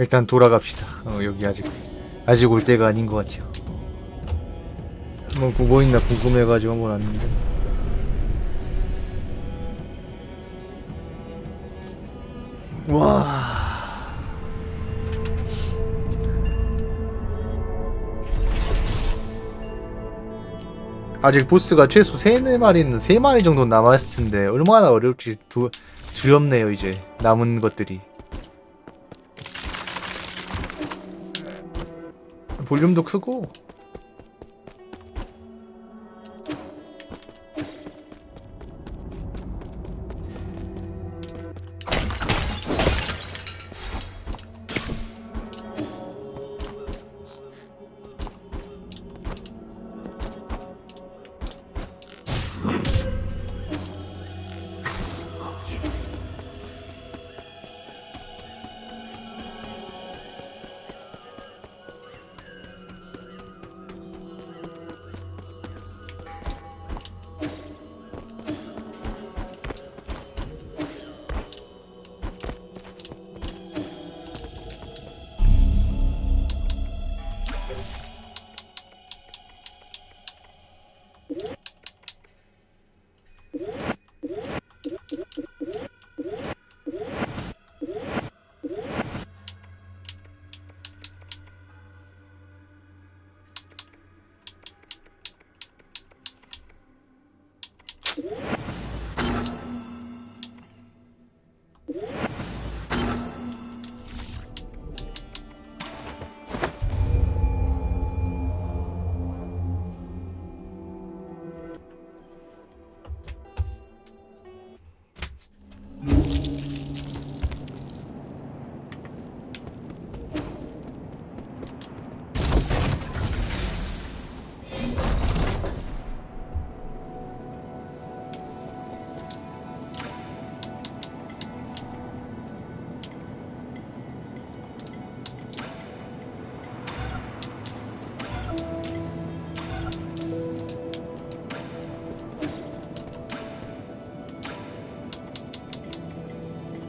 일단 돌아갑시다. 어, 여기 아직 아직 올 때가 아닌 것 같아요. 뭐, 뭐 있나 궁금해가지고 한번 왔는데. 와. 아직 보스가 최소 3, 4마리는 3마리 정도 남았을 텐데 얼마나 어렵지 두, 두렵네요 이제 남은 것들이 볼륨도 크고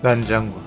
난장과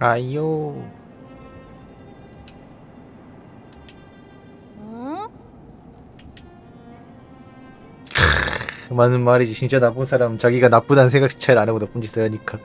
아이요 응? 많은 말이지. 진짜 나쁜 사람. 자기가 나쁘다는 생각 잘안 하고 나쁜 짓을 하니까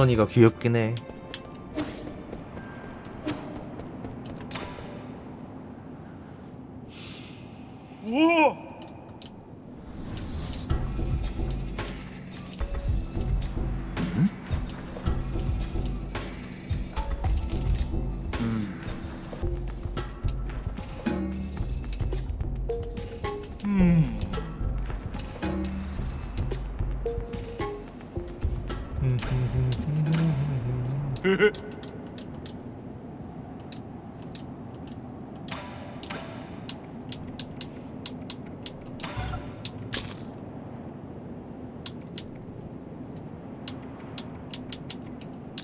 헌원이가 귀엽긴 해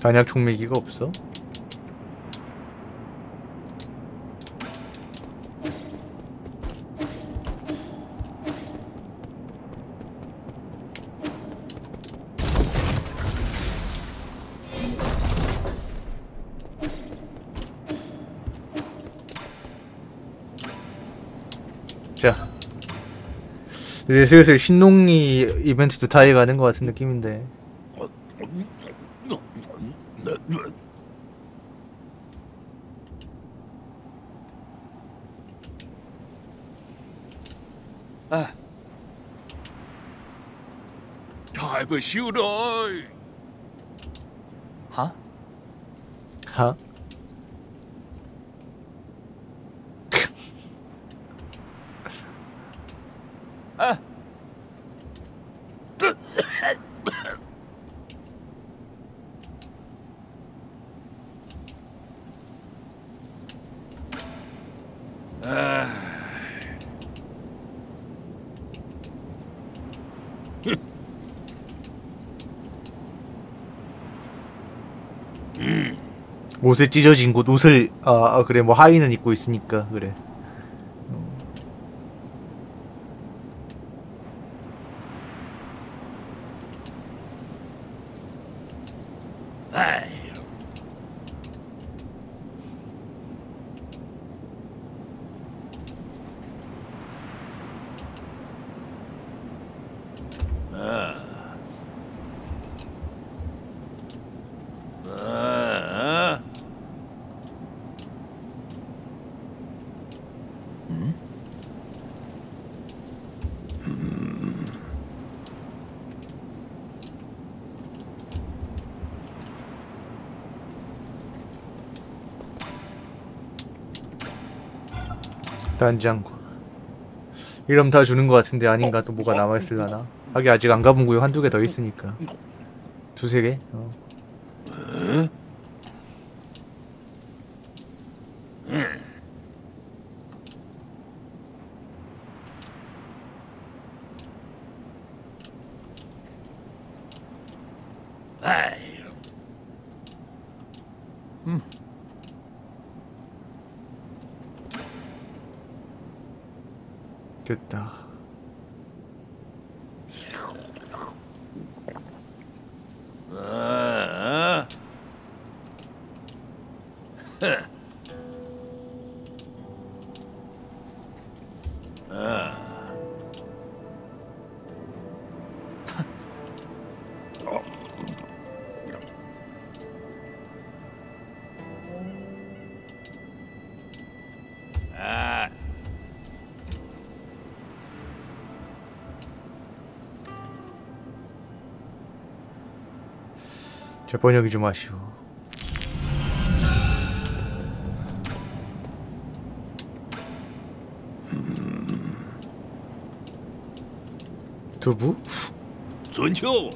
단약 총매기가 없어? 자 이제 슬슬 신농이 이벤트도 다 해가는 것 같은 느낌인데 太不曉得。 하? 옷에 찢어진 곳 옷을 아, 아, 그래 뭐 하의는 입고 있으니까 그래 단장군 이러면 다 주는 것 같은데 아닌가 또 뭐가 남아있을라나 하긴 아직 안 가본 구역 한두 개 더 있으니까 두세 개? 어. 아 제 번역이 좀 아쉬워 두부? 准秋。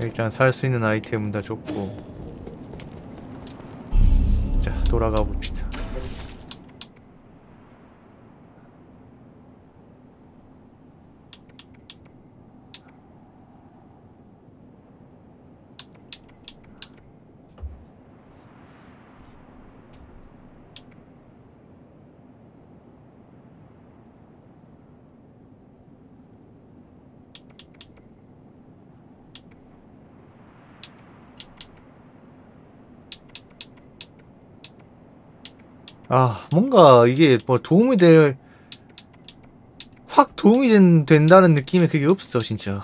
일단 살 수 있는 아이템은 다 줬고 자 돌아가 봅시다 아 뭔가 이게 뭐 도움이 될 확 도움이 된, 된다는 느낌이 그게 없어 진짜.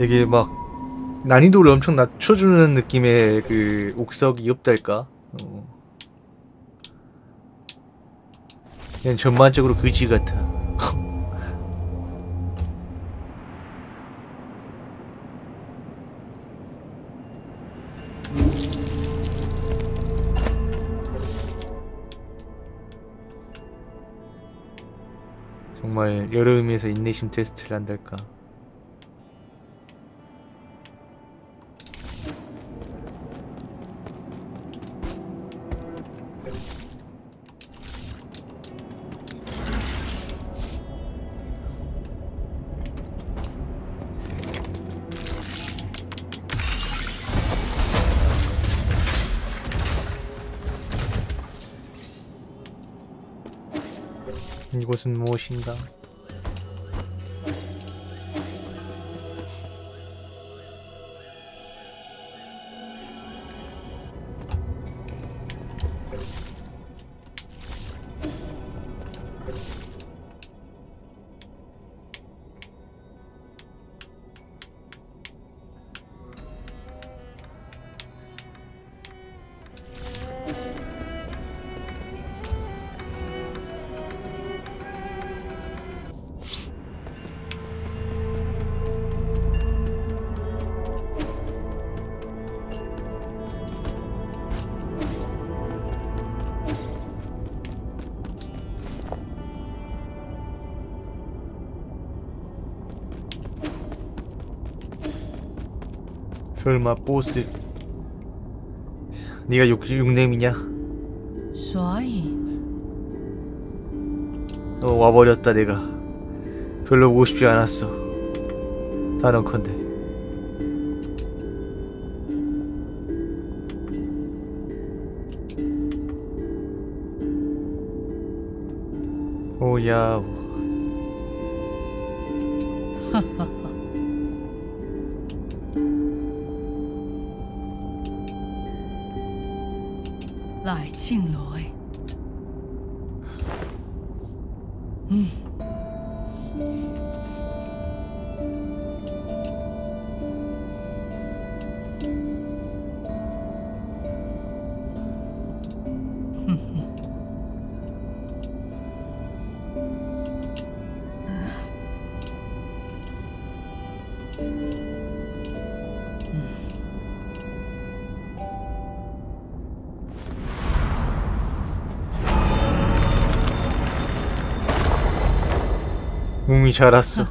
이게 막 난이도를 엄청 낮춰주는 느낌의 그 옥석이 없달까? 어. 그냥 전반적으로 그지 같아 여러 의미에서 인내심 테스트를 한달까 이곳은 무엇인가? 설마 보스 네가 육, 육냄이냐? 어, 와버렸다 내가. 별로 보고 싶지 않았어. 단언컨대. 오야 우赖 이미 자랐어.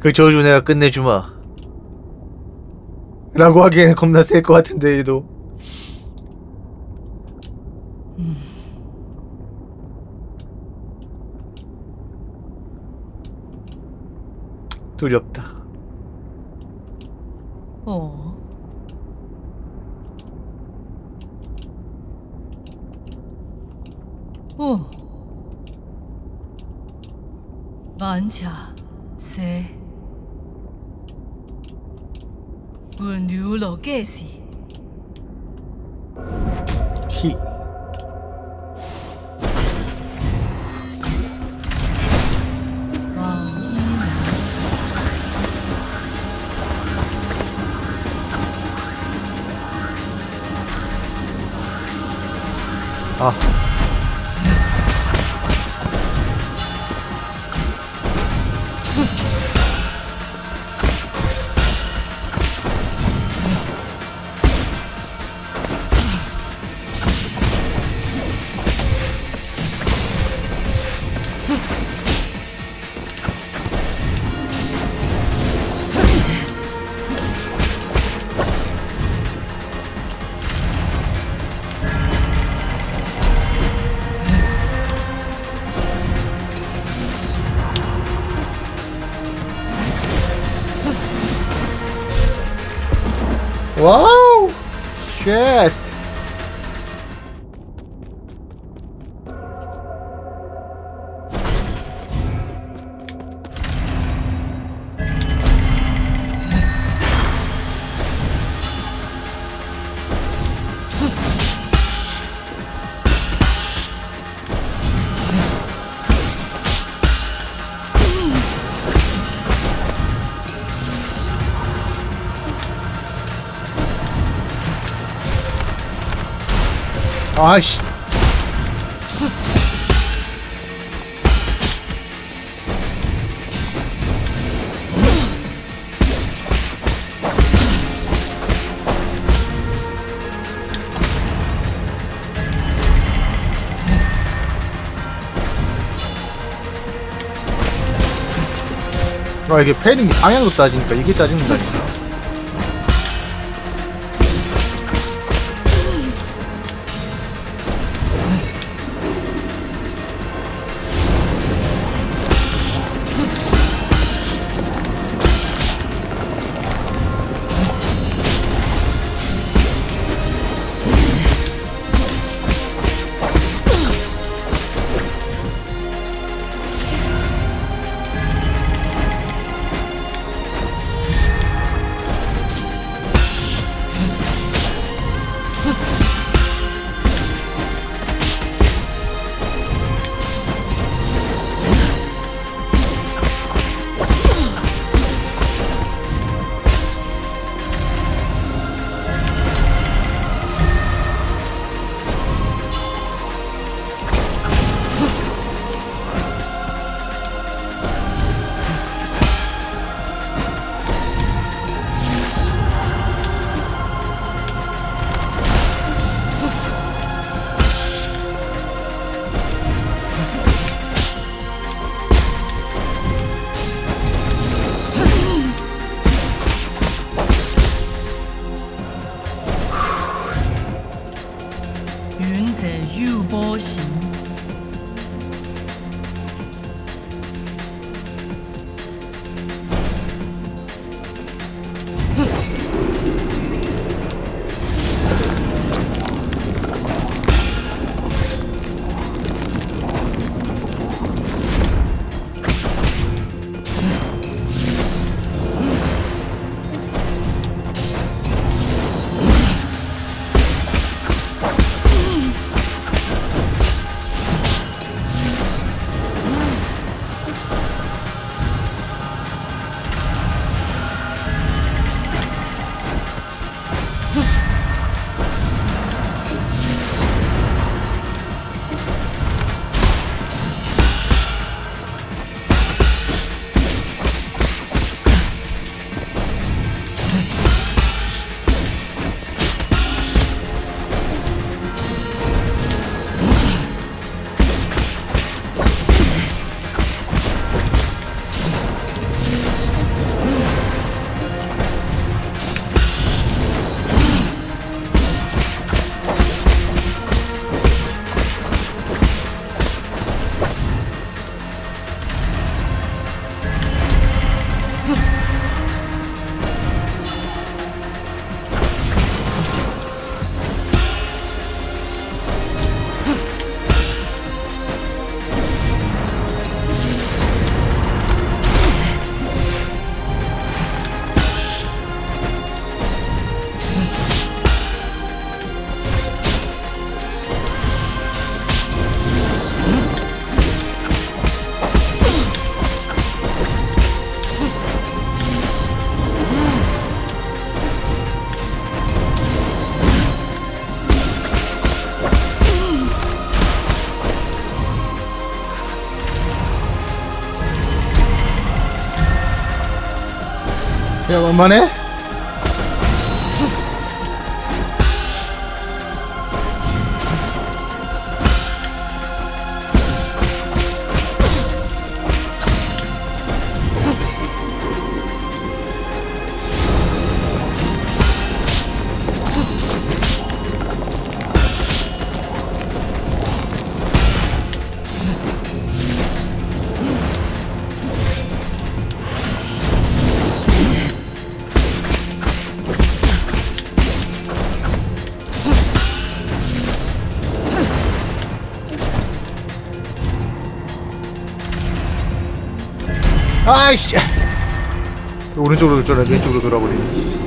그 저주 내가 끝내주마. 라고 하기에는 겁나 셀 것 같은데 얘도. 두렵다. 아씨. 아 이게 패링 방향도 따지니까 이게 짜증난다니까 야만 아이씨. 오른쪽으로 돌아 왼쪽으로 돌아버리네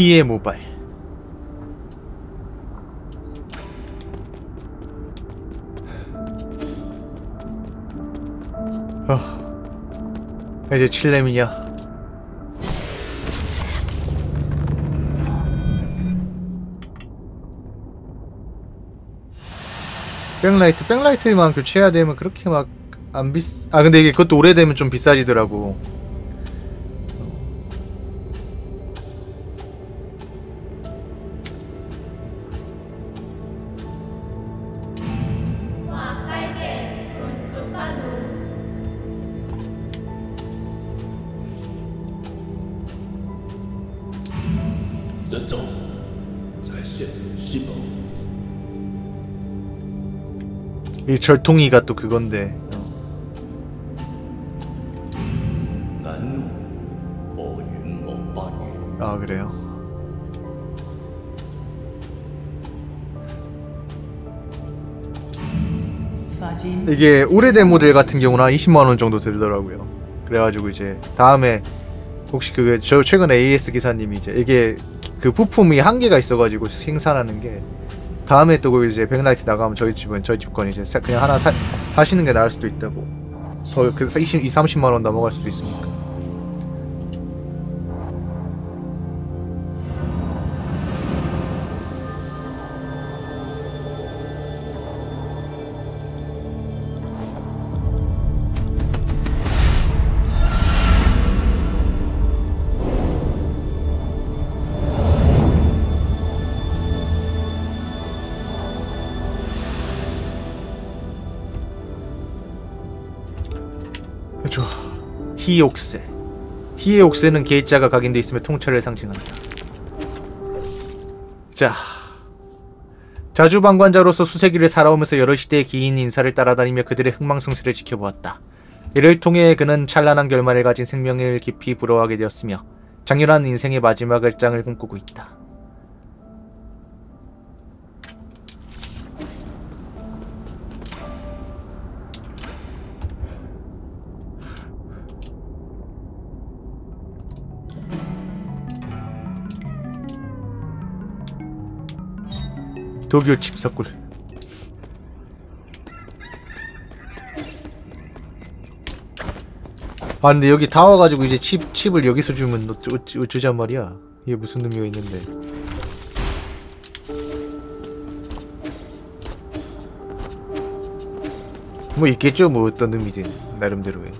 희의 모발 어. 이제 칠렘이냐 백라이트 백라이트만 교체해야 되면 그렇게 막 안 비싸 아 근데 이게 그것도 오래되면 좀 비싸지더라고 절통이가 또 그건데. 아 그래요. 이게 오래된 모델 같은 경우는 한 20만 원 정도 들더라고요. 그래가지고 이제 다음에 혹시 그게 저 최근 AS 기사님이 이제 이게 그 부품이 한계가 있어가지고 생산하는 게 다음에 또그 이제 백라이트 나가면 저희 집은 저희 집 건 이제 사- 그냥 하나 사, 사시는 게 나을 수도 있다고. 더그 20, 20, 30만 원 넘어갈 수도 있으니까. 희옥새. 희의 옥새는 계자가 각인돼 있으며 통찰을 상징한다. 자, 자주방관자로서 수세기를 살아오면서 여러 시대의 기인 인사를 따라다니며 그들의 흥망성쇠를 지켜보았다. 이를 통해 그는 찬란한 결말을 가진 생명을 깊이 부러워하게 되었으며 장렬한 인생의 마지막 을장을 꿈꾸고 있다. 도교 칩석굴. 아 근데 여기 다 와가지고 이제 칩, 칩을 여기서 주면 어쩌, 어쩌, 어쩌잔 말이야? 이게 무슨 의미가 있는데. 뭐 있겠죠 뭐 어떤 의미든 나름대로의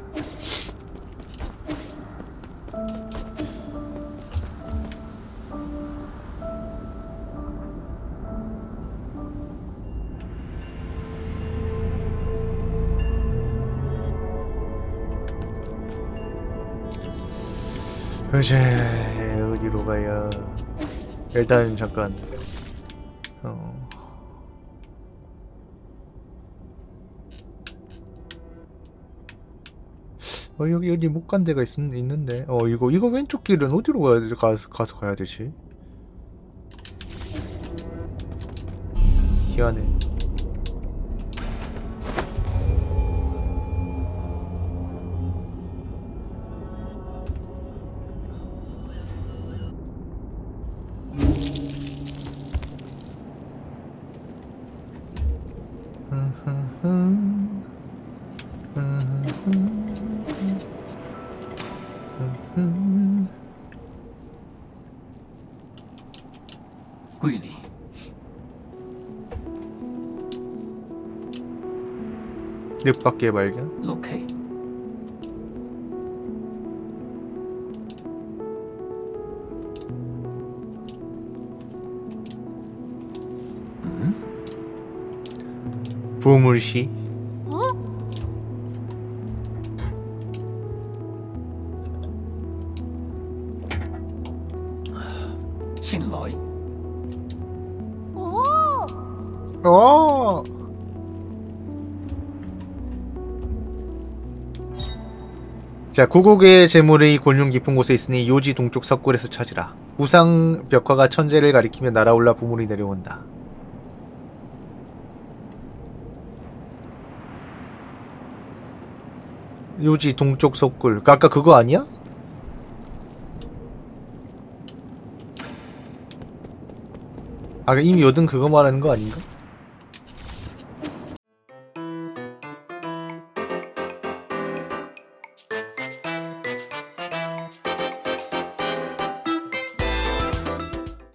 이제 어디로 가야? 일단 잠깐. 어. 어, 여기 여기 못간 데가 있, 있는데. 어 이거 이거 왼쪽 길은 어디로 가야 돼 가, 가서 가야 되지? 희한해 늪밖의 발견? OK， 보물시 자, 구국의 재물이 골륜 깊은 곳에 있으니 요지 동쪽 석굴에서 찾으라. 우상 벽화가 천재를 가리키며 날아올라 보물이 내려온다. 요지 동쪽 석굴. 그 아까 그거 아니야? 아, 이미 얻은 그거 말하는 거 아닌가?